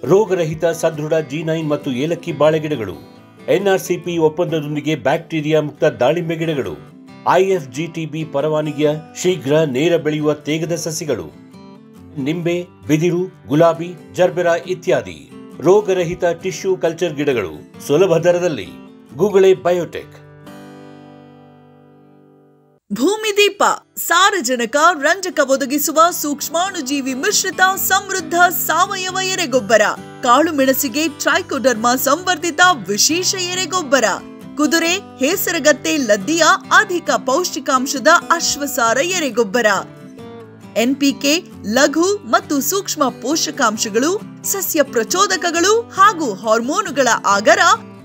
ರೋಗರಹಿತ ಸದೃಢ ಜಿ ನೈನ್ ಮತ್ತು ಏಲಕ್ಕಿ ಬಾಳೆ ಗಿಡಗಳು ಎನ್ಆರ್ಸಿಪಿ ಒಪ್ಪಂದದೊಂದಿಗೆ ಬ್ಯಾಕ್ಟೀರಿಯಾ ಮುಕ್ತ ದಾಳಿಂಬೆ ಗಿಡಗಳು ಐಎಫ್ಜಿಟಿಬಿ ಪರವಾನಗಿಯ ಶೀಘ್ರ ನೇರ ಬೆಳೆಯುವ ತೇಗದ ಸಸಿಗಳು. ನಿಂಬೆ, ಬಿದಿರು, ಗುಲಾಬಿ, ಜರ್ಬೆರಾ ಇತ್ಯಾದಿ ರೋಗರಹಿತ ಟಿಶ್ಯೂ ಕಲ್ಚರ್ ಗಿಡಗಳು ಸುಲಭ ದರದಲ್ಲಿ ಗೂಗಳೆ ಬಯೋಟೆಕ್. ಭೂಮಿದೀಪ ಸಾರಜನಕ, ರಂಜಕ ಒದಗಿಸುವ ಸೂಕ್ಷ್ಮಾಣುಜೀವಿ ಮಿಶ್ರಿತ ಸಮೃದ್ಧ ಸಾವಯವ ಎರೆಗೊಬ್ಬರ, ಕಾಳು ಮೆಣಸಿಗೆ ಟ್ರೈಕೋಡರ್ಮಾ ಸಂವರ್ಧಿತ ವಿಶೇಷ ಎರೆಗೊಬ್ಬರ. ಕುದುರೆ, ಹೇಸರಗತ್ತೆ, ಲದ್ದಿಯ ಅಧಿಕ ಪೌಷ್ಟಿಕಾಂಶದ ಅಶ್ವಸಾರ ಎರೆಗೊಬ್ಬರ. ಎನ್ಪಿಕೆ, ಲಘು ಮತ್ತು ಸೂಕ್ಷ್ಮ ಪೋಷಕಾಂಶಗಳು, ಸಸ್ಯ ಪ್ರಚೋದಕಗಳು ಹಾಗೂ ಹಾರ್ಮೋನುಗಳ ಆಗರ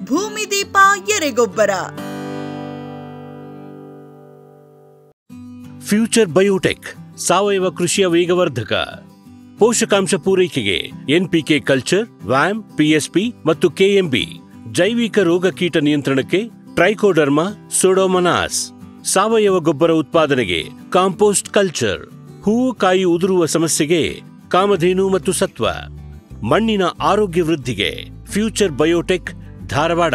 ಭೂಮಿದೀಪ ಎರೆಗೊಬ್ಬರ. ಫ್ಯೂಚರ್ ಬಯೋಟೆಕ್, ಸಾವಯವ ಕೃಷಿಯ ವೇಗವರ್ಧಕ. ಪೋಷಕಾಂಶ ಪೂರೈಕೆಗೆ ಎನ್ಪಿಕೆ ಕಲ್ಚರ್, ವ್ಯಾಮ್ ಪಿಎಸ್ಪಿ ಮತ್ತು ಕೆಎಂಬಿ ಜೈವಿಕ ರೋಗ ಕೀಟ ನಿಯಂತ್ರಣಕ್ಕೆ ಟ್ರೈಕೋಡರ್ಮಾ ಸೋಡೋಮನಾಸ್. ಸಾವಯವ ಗೊಬ್ಬರ ಉತ್ಪಾದನೆಗೆ ಕಾಂಪೋಸ್ಟ್ ಕಲ್ಚರ್. ಹೂವು, ಕಾಯಿ ಉದುರುವ ಸಮಸ್ಯೆಗೆ ಕಾಮಧೇನು ಮತ್ತು ಸತ್ವ. ಮಣ್ಣಿನ ಆರೋಗ್ಯ ವೃದ್ಧಿಗೆ future biotech Dharwad.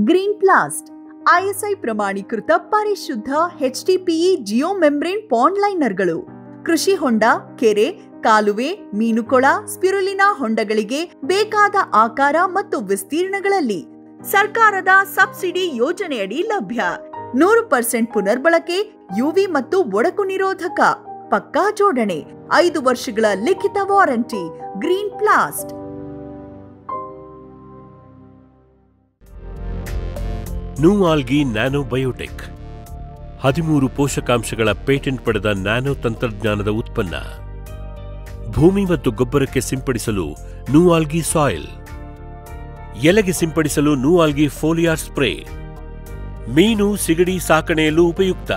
Green plast ISI ಪ್ರಮಾಣೀಕೃತ ಪರಿಶುದ್ಧ ಎಚ್ಡಿಪಿಇ ಜಿಯೋ ಮೆಂಬ್ರೇನ್ ಪಾಂಡ್ ಲೈನರ್ಗಳು. ಕೃಷಿ ಹೊಂಡ, ಕೆರೆ ಕಾಲುವೆ, ಮೀನುಕೊಳ, ಸ್ಪಿರುಲಿನಾ ಹೊಂಡಗಳಿಗೆ ಬೇಕಾದ ಆಕಾರ ಮತ್ತು ವಿಸ್ತೀರ್ಣಗಳಲ್ಲಿ ಸರ್ಕಾರದ ಸಬ್ಸಿಡಿ ಯೋಜನೆಯಡಿ ಲಭ್ಯ. ನೂರು ಪರ್ಸೆಂಟ್ ಪುನರ್ಬಳಕೆ ಯುವಿ ಮತ್ತು ಒಡಕು ನಿರೋಧಕ, ಪಕ್ಕಾ ಜೋಡಣೆ, ಐದು ವರ್ಷಗಳ ಲಿಖಿತ ವಾರಂಟಿ, ಗ್ರೀನ್ ಪ್ಲಾಸ್ಟ್. ನೂವಾಲ್ಗಿ ನ್ಯಾನೋ ಬಯೋಟೆಕ್ ಹದಿಮೂರು ಪೋಷಕಾಂಶಗಳ ಪೇಟೆಂಟ್ ಪಡೆದ ನ್ಯಾನೋ ತಂತ್ರಜ್ಞಾನದ ಉತ್ಪನ್ನ. ಭೂಮಿ ಮತ್ತು ಗೊಬ್ಬರಕ್ಕೆ ಸಿಂಪಡಿಸಲು ನೂವಾಲ್ಗಿ ಸಾಯಿಲ್. ಎಲೆಗೆ ಸಿಂಪಡಿಸಲು ನೂವಾಲ್ಗಿ ಫೋಲಿಯಾರ್ ಸ್ಪ್ರೇ. ಮೀನು, ಸಿಗಡಿ, ಸಾಕಣೆಯಲ್ಲೂ ಉಪಯುಕ್ತ.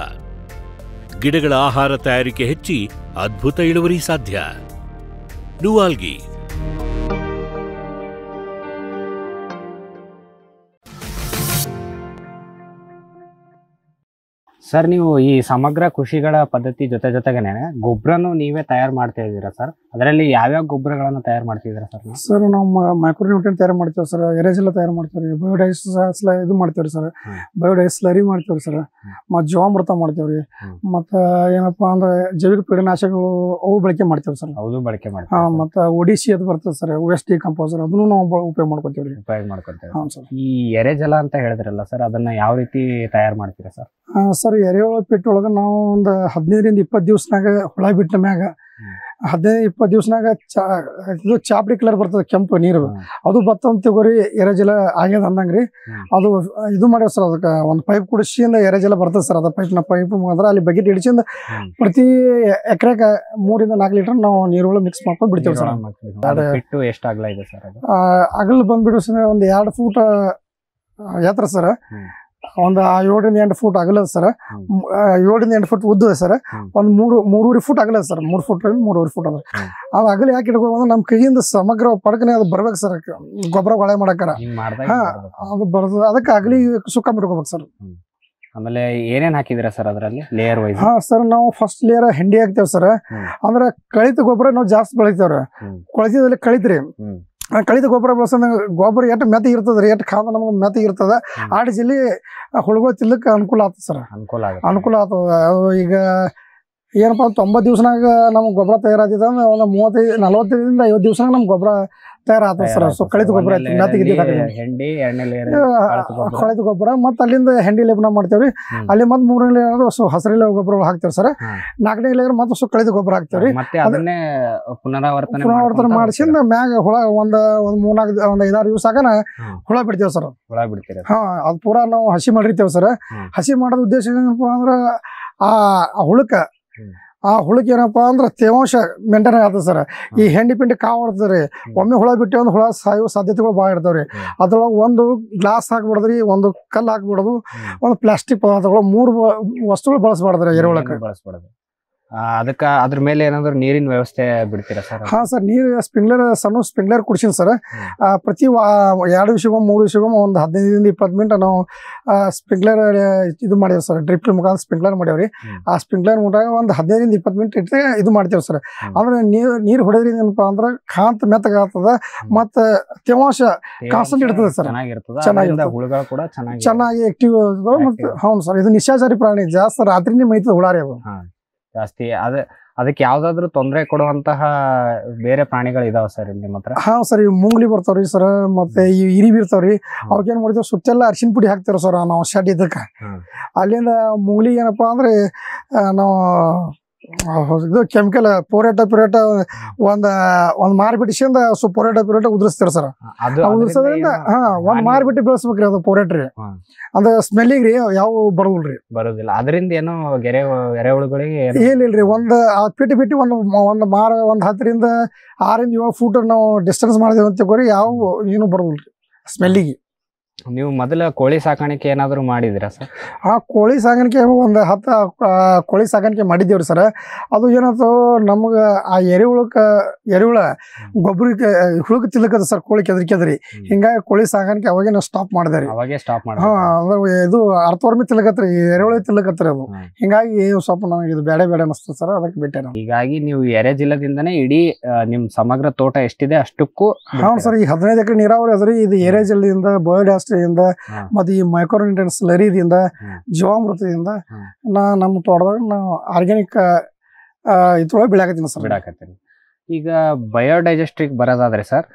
ಗಿಡಗಳ ಆಹಾರ ತಯಾರಿಕೆ ಹೆಚ್ಚಿ ಅದ್ಭುತ ಇಳುವರಿ ಸಾಧ್ಯ. ನೂವಾಲ್ಗಿ ಸರ್ ನೀವು ಈ ಸಮಗ್ರ ಕೃಷಿಗಳ ಪದ್ಧತಿ ಜೊತೆ ಜೊತೆಗೇನೆ ಗೊಬ್ಬರನು ನೀವೇ ತಯಾರು ಮಾಡ್ತಾ ಇದ್ದೀರಾ ಸರ್ ಅದರಲ್ಲಿ ಯಾವ್ಯಾವ ಗೊಬ್ಬರಗಳನ್ನು ತಯಾರು ಮಾಡ್ತಿದ್ದೀರಾ ಸರ್ ಸರ್ ನಾವು? ಮೈಕ್ರೋನ್ಯೂಟ್ರಿಯನ್ ತಯಾರು ಮಾಡ್ತೇವೆ ಸರ್ ಎರೆಜೆಲ್ಲ ತಯಾರು ಮಾಡ್ತೇವೆ ಬಯೋಡೈಸ್ ಇದು ಮಾಡ್ತೇವೆ ಸರ್. ಬಯೋಡೈಸ್ ಸ್ಲರಿ ಮಾಡ್ತೇವೆ ಸರ್ ಮತ್ತು ಜೀವಾಮೃತ ಮಾಡ್ತೇವೆ ರೀ. ಮತ್ತು ಏನಪ್ಪಾ ಅಂದ್ರೆ ಜೈವಿಕ ಕೀಟನಾಶಕಗಳು ಅವು ಬಳಕೆ ಮಾಡ್ತೇವೆ ಸರ್ ಹೌದು ಬಳಕೆ ಮಾಡ್ತೀವಿ ಹಾಂ ಮತ್ತು ಒಡಿಸಿ ಅದು ಬರ್ತದೆ ಸರ್ ವೆಸ್ಟ್ ಡಿಕಂಪೋಸರ್ ಅದನ್ನು ನಾವು ಉಪಯೋಗ ಮಾಡ್ಕೊತೀವಿ ರೀ. ಉಪಯೋಗ ಮಾಡ್ಕೊತೇವೆ ಹಾಂ ಸರ್ ಈ ಎರೆಜಲ ಅಂತ ಹೇಳಿದ್ರಲ್ಲ ಸರ್ ಅದನ್ನು ಯಾವ ರೀತಿ ತಯಾರು ಮಾಡ್ತೀರಾ ಸರ್ ಸರ್ ಎರೆಹುಳ ಪೆಟ್ಟು ಒಳಗೆ ನಾವು ಒಂದು ಹದಿನೈದರಿಂದ ಇಪ್ಪತ್ತು ದಿವಸನಾಗ ಹುಳ ಬಿಟ್ಟ ಮ್ಯಾಗ. ಹದಿನೈದು ಇಪ್ಪತ್ತು ದಿವ್ಸನಾಗ ಚಾ ಇದು ಚಾಪಡಿ ಕಲರ್ ಬರ್ತದೆ ಕೆಂಪು ನೀರು. ಅದು ಬತ್ತಂತ ತಗೋರಿ ಎರೆಜಲ ಆಗ್ಯದ ಅಂದಂಗೆ ರೀ ಅದು ಇದು ಮಾಡ್ಯಾವ ಸರ್ ಅದಕ್ಕೆ ಒಂದು ಪೈಪ್ ಕುಡಿಸಿಂದ ಎರೆಜಲ ಬರ್ತದೆ ಸರ್ ಅದು ಪೈಪ್ನ ಪೈಪ್ ಮುಖಾಂತರ ಅಲ್ಲಿ ಬಕೆಟ್ ಹಿಡಿಸಿಂದ. ಪ್ರತಿ ಎಕರೆಗೆ ಮೂರಿಂದ ನಾಲ್ಕು ಲೀಟರ್ ನಾವು ನೀರುಗಳು ಮಿಕ್ಸ್ ಮಾಡ್ಕೊಂಡು ಬಿಡ್ತೇವೆ ಸರ್. ಅದು. ಎಷ್ಟು ಅಗಲ ಇದೆ ಸರ್ ಅಗಲ ಬಂದ್ಬಿಡು ಸರ್ ಒಂದು ಎರಡು ಫೂಟ್ ಎತ್ತರ ಸರ್. ಒಂದು ಏಳರಿಂದ ಎಂಟು ಫೂಟ್ ಅಗಲ ಸರ್. ಏಳರಿಂದ ಎಂಟು ಫುಟ್ ಉದ್ದ ಸರ್. ಒಂದು ಮೂರು ಮೂರುವರೆ ಫುಟ್ ಅಗಲ ಸರ್. ಮೂರು ಫುಟ್ ಮೂರುವರೆ ಫುಟ್ ಅದ. ಅದು ಅಗಲ ಯಾಕೆ ಇಟ್ಕೊಂಡು ನಮ್ಮ ಕೈಯಿಂದ ಸಮಗ್ರ ಪಡಕನೆ ಅದು ಬರ್ಬೇಕು ಸರ್. ಗೊಬ್ಬರ ಹೊಳೆ ಮಾಡಕ್ಕಾರ ಹಾ. ಅದು ಬರ್ದು ಅದಕ್ಕೆ ಅಗಲಿ ಸುಕ್ಕ ಬಿಟ್ಕೋಬೇಕು ಸರ್. ಆಮೇಲೆ ಏನೇನು ಹಾಕಿದಿರ ಸರ್ ಅದರಲ್ಲಿ ಲೇಯರ್ ವೈಸ್ ಹಾ ಸರ್ ನಾವು ಫಸ್ಟ್ ಲೇಯರ್ ಹೆಂಡಿ ಹಾಕ್ತೇವೆ ಸರ್. ಅಂದ್ರೆ ಕಳಿತ ಗೊಬ್ಬರ ನಾವು ಜಾಸ್ತಿ ಬೆಳಿತೇವ್ರಿ. ಕೊಳತಿದಲ್ಲಿ ಕಳಿತ್ರಿ. ಆ ಕಳಿತ ಗೊಬ್ಬರ ಬಳಸಂದ ಗೊಬ್ಬರ ಎಷ್ಟು ಮೆತ್ತ ರೀ ಎಷ್ಟು ಖಾದ ನಮ್ಗೆ ಮೆತ್ತ ಇರ್ತದ. ಹ್ಮ್. ಆಡಿ ಜಲ್ಲಿ ಹುಳುಗಳು ತಿಲ್ಲಕ್ಕೆ ಅನುಕೂಲ ಆಗ್ತದೆ ಸರ್. ಅನುಕೂಲ ಆಗುತ್ತೆ. ಅನುಕೂಲ ಆಗ್ತದ ಅದು ಈಗ ಏನಪ್ಪ ತೊಂಬತ್ತು ದಿವ್ಸನಾಗ ನಮ್ಗೆ ಗೊಬ್ಬರ ತಯಾರಾಗ್ತದ ಅಂದ್ರೆ ಒಂದು ಮೂವತ್ತೈದು ನಲ್ವತ್ತೈದರಿಂದ ಐವತ್ತು ದಿವ್ಸನಾಗ ನಮ್ಗೆ ಗೊಬ್ಬರ ತಯಾರಾಗ್ತದೆ ಸರ್ ಸೊ ಕಳೆದ ಗೊಬ್ಬರ ಹೆಂಡಿ ಎರಡನೇ ಲೇಯರ್ ಕೊಳೆತ ಗೊಬ್ಬರ. ಮತ್ತೆ ಅಲ್ಲಿಂದ ಹೆಂಡಿ ಲೇಪನ ಮಾಡ್ತೇವ್ರಿ. ಅಲ್ಲಿ ಮತ್ತೆ ಮೂರನೇ ಲೇಯರ್ ಸೊ ಹಸಿರೆಲೆ ಗೊಬ್ಬರ ಹಾಕ್ತೇವೆ ಸರ್. ನಾಲ್ಕನೇ ಲೇಯರ್ ಮತ್ತೆ ಸೊ ಕಳಿತ ಗೊಬ್ಬರ ಹಾಕ್ತೇವ್ರಿ. ಮತ್ತೆ ಅದನ್ನೇ ಪುನರಾವರ್ತನೆ ಪುನರಾವರ್ತನೆ ಮಾಡಿಸಿಂದ ಮ್ಯಾಗ ಹುಳ ಒಂದ್ ಒಂದ್ ಮೂರ್ನಾಲ್ಕು ಒಂದ್ ಐದಾರು ದಿವಸ ಆಗನ. ಹುಳ ಬಿಡ್ತೇವೆ ಸರ್. ಹುಳ ಬಿಡ್ತೇವೆ ಹಾ ಅದ್ ಪೂರಾ ನಾವು ಹಸಿ ಮಾಡಿರ್ತೇವೆ ಸರ್. ಹಸಿ ಮಾಡೋದ್ ಉದ್ದೇಶ ಏನಪ್ಪಾ ಅಂದ್ರ ಆ ಹುಳಕ್ಕ. ಆ ಹುಳಕ್ಕೆ ಏನಪ್ಪಾ ಅಂದ್ರೆ ತೇವಾಂಶ ಮೇಂಟೈನ್ ಆಗ್ತದೆ ಸರ್ ಈ ಹೆಂಡಿ ಪಿಂಡಿ ಕಾವು ಹೊಡ್ತದ್ರಿ ಒಮ್ಮೆ ಹುಳ ಬಿಟ್ಟು ಒಂದು ಹುಳ ಸಾಯೋ ಸಾಧ್ಯತೆಗಳು ಭಾಳ ಇರ್ತಾವ್ರಿ. ರೀ ಅದ್ರೊಳಗೆ ಒಂದು ಗ್ಲಾಸ್ ಹಾಕ್ಬಿಡದ್ರಿ ಒಂದು ಕಲ್ಲು ಹಾಕ್ಬಿಡೋದು ಒಂದು ಪ್ಲಾಸ್ಟಿಕ್ ಪದಾರ್ಥಗಳು ಮೂರು ವಸ್ತುಗಳು ಬಳಸಬಾರ್ದ್ರಿ ಎರೆ ಬಳಸ್ಬಾರ್ದು ಅದಕ್ಕ ಅದ್ರ ಮೇಲೆ ಏನಾದ್ರು ನೀರಿನ ವ್ಯವಸ್ಥೆ ಬಿಡ್ತೀರಾ ಸರ್? ಹಾ ಸರ್ ನೀರು ಸ್ಪ್ರಿಂಗ್ಲರ್ ಸಣ್ಣ ಸ್ಪ್ರಿಂಗ್ಲರ್ ಕುಡಿಸಿನ ಸರ್. ಪ್ರತಿ ವಾ ಎರಡು ವಿಷಯಗೊಮ್ಮೆ ಮೂರು ವಿಷಯಗೊಮ್ಮೆ ಒಂದು ಹದಿನೈದರಿಂದ ಇಪ್ಪತ್ತು ಮಿನಿಟ್ ನಾವು ಸ್ಪ್ರಿಂಗ್ಲರ್ ಇದು ಮಾಡ್ಯಾವ ಸರ್ ಡ್ರಿಪ್ ಮುಖಾಂತರ ಸ್ಪ್ರಿಂಗ್ಲರ್ ಮಾಡ್ಯಾವ್ರಿ. ಆ ಸ್ಪ್ರಿಂಗ್ಲರ್ ಮುಟ್ಟಾಗ ಒಂದು ಹದಿನೈದರಿಂದ ಇಪ್ಪತ್ತು ಮಿನಿಟ್ ಇಟ್ಟರೆ ಇದು ಮಾಡ್ತೇವೆ ಸರ್. ಅಂದ್ರೆ ನೀರು ನೀರು ಹೊಡೆದ್ರಿಂದ ಏನಪ್ಪಾ ಅಂದ್ರೆ ಕಾಂತ ಮೆತ್ತಗಾಗ್ತದ ಮತ್ತು ತೇವಾಂಶ ಕಾಸ್ಟ್ ಇರ್ತದೆ ಸರ್. ಹುಳುಗಳು ಕೂಡ ಚೆನ್ನಾಗಿ ಚೆನ್ನಾಗಿ ಆಕ್ಟಿವ್ ಮತ್ತು. ಹೌದು ಸರ್ ಇದು ನಿಶಾಚಾರಿ ಪ್ರಾಣಿ ಜಾಸ್ತಿ ರಾತ್ರಿನೇ ಮೈತದ ಹುಳಾರಿ ಅದು. ಜಾಸ್ತಿ ಅದ ಅದಕ್ಕೆ ಯಾವ್ದಾದ್ರು ತೊಂದರೆ ಕೊಡುವಂತಹ ಬೇರೆ ಪ್ರಾಣಿಗಳು ಇದಾವ ಸರ್ ಇಲ್ಲಿ ಮಾತ್ರ ಹಾ ಸರ್ ಇವು ಮುಂಗ್ಲಿ ಬರ್ತಾವ್ರಿ ಸರ್ ಮತ್ತೆ ಈ ಇರಿ ಬಿರ್ತಾವ್ರಿ. ಅವಕ್ಕೆ ಏನ್ ಮಾಡ್ತೀವಿ ಸುತ್ತೆಲ್ಲ ಅರ್ಶಿನ ಪುಡಿ ಹಾಕ್ತಿರೋ ಸರ್ ನಾವು ಶೆಡ್ ಇದಕ್ಕೆ. ಅಲ್ಲಿಂದ ಮುಂಗ್ಲಿ ಏನಪ್ಪಾ ಅಂದ್ರೆ ನಾವು ಇದು ಕೆಮಿಕಲ್ ಪೋರೇಟ ಪಿರೇಟ ಒಂದ್ ಒಂದ್ ಮಾರ್ ಬಿಡಿಸಿಂದ ಸೊ ಪೋರೇಟ ಪಿರೇಟ ಉದ್ರಿಸ್ತಾರ ಸರ್. ಅದು ಉದುರ್ಸೋದ್ರಿಂದ ಹಾ ಒಂದ್ ಮಾರ್ ಬಿಟ್ಟು ಬೆಳೆಸ್ಬೇಕ್ರಿ ಅದು ಪೋರೇಟ್ರಿ. ಹ್ಮ್. ಅಂದ್ರೆ ಸ್ಮೆಲ್ಲಿಗೆ ರೀ ಯಾವ ಬರೋದಿಲ್ರಿ. ಬರೋದಿಲ್ಲ. ಅದರಿಂದ ಏನೋ ಗೆರೆ ಎರೆಹುಳುಗಳಿಗೆ ಏನು ಏನಿಲ್ರಿ ಒಂದ್ ಪಿಟಿ ಬಿಟ್ಟು ಒಂದ್ ಒಂದು ಮಾರ ಒಂದ್ ಹತ್ತರಿಂದ ಆರಿಂದ ಏಳು ಫೂಟ್ ನಾವು ಡಿಸ್ಟೆನ್ಸ್ ಮಾಡಿದೇವೆ ಅಂತ ಯಾವ ಏನು ಬರೋದಿಲ್ರಿ ಸ್ಮೆಲ್ಲಿಗೆ ನೀವು ಮೊದಲ ಕೋಳಿ ಸಾಕಾಣಿಕೆ ಏನಾದರೂ ಮಾಡಿದಿರಾ ಸರ್? ಆ ಕೋಳಿ ಸಾಕಾಣಿಕೆ ಒಂದು ಹತ್ತು ಕೋಳಿ ಸಾಕಾಣಿಕೆ ಮಾಡಿದ್ದೇವ್ರಿ ಸರ್. ಅದು ಏನಾಯ್ತು ನಮ್ಗೆ ಆ ಎರೆಹುಳಕ್ಕೆ ಎರೆಹುಳ ಗೊಬ್ಬರಕ್ಕೆ ಹುಳಕ್ಕೆ ತಿಲ್ಲಕದ ಸರ್ ಕೋಳಿ ಕೆದ್ರಿ ಕೆದ್ರಿ. ಹಿಂಗಾಗಿ ಕೋಳಿ ಸಾಕಾಣಿಕೆ ಅವಾಗೆ ನಾವು ಸ್ಟಾಪ್ ಮಾಡಿದೆ ರೀ ಅವಾಗೆ ಸ್ಟಾಪ್ ಮಾಡಿ ಹಾ ಇದು ಅರ್ಥವರ್ಮಿ ತಿಲ್ಲಕತ್ರಿ ಎರೆಹುಳ ತಿಲ್ಲಕತ್ರಿ ಅದು. ಹಿಂಗಾಗಿ ಸ್ವಲ್ಪ ನಮಗೆ ಇದು ಬೇಡ ಬೇಡ ಅನಿಸ್ತು ಸರ್ ಅದಕ್ಕೆ ಬಿಟ್ಟೆ ನಾವು ಹೀಗಾಗಿ ನೀವು ಎರೆ ಜಿಲ್ಲದಿಂದನೇ ಇಡೀ ನಿಮ್ಮ ಸಮಗ್ರ ತೋಟ ಎಷ್ಟಿದೆ ಅಷ್ಟಕ್ಕೂ ಹಾಂ ಸರ್ ಈ ಹದಿನೈದು ಎಕರೆ ನೀರಾವರಿ ಅದ್ರಿ ಇದು ಎರೆ ಜಿಲ್ಲೆಯಿಂದ ಬಯೋಡಾಸ್ಟ್ರಿಯಿಂದ ಹಾ. ಮತ್ತು ಈ ಮೈಕ್ರೋನ್ಯೂಟ್ರಿಯನ್ಸ್ ಲರಿದಿಂದ. ಜೀವಾಮೃತದಿಂದ ನಾ ನಮ್ಮ ತೋಟದಾಗ ನಾವು ಆರ್ಗ್ಯಾನಿಕ್ ಇದ್ರೊಳಗೆ ಬೆಳೆಯಾಕತ್ತೀನಿ ಸರ್. ಬಿಡಾಕತ್ತೀನಿ ಈಗ ಬಯೋಡೈಜೆಸ್ಟಿಕ್ ಬರೋದಾದ್ರೆ ಸರ್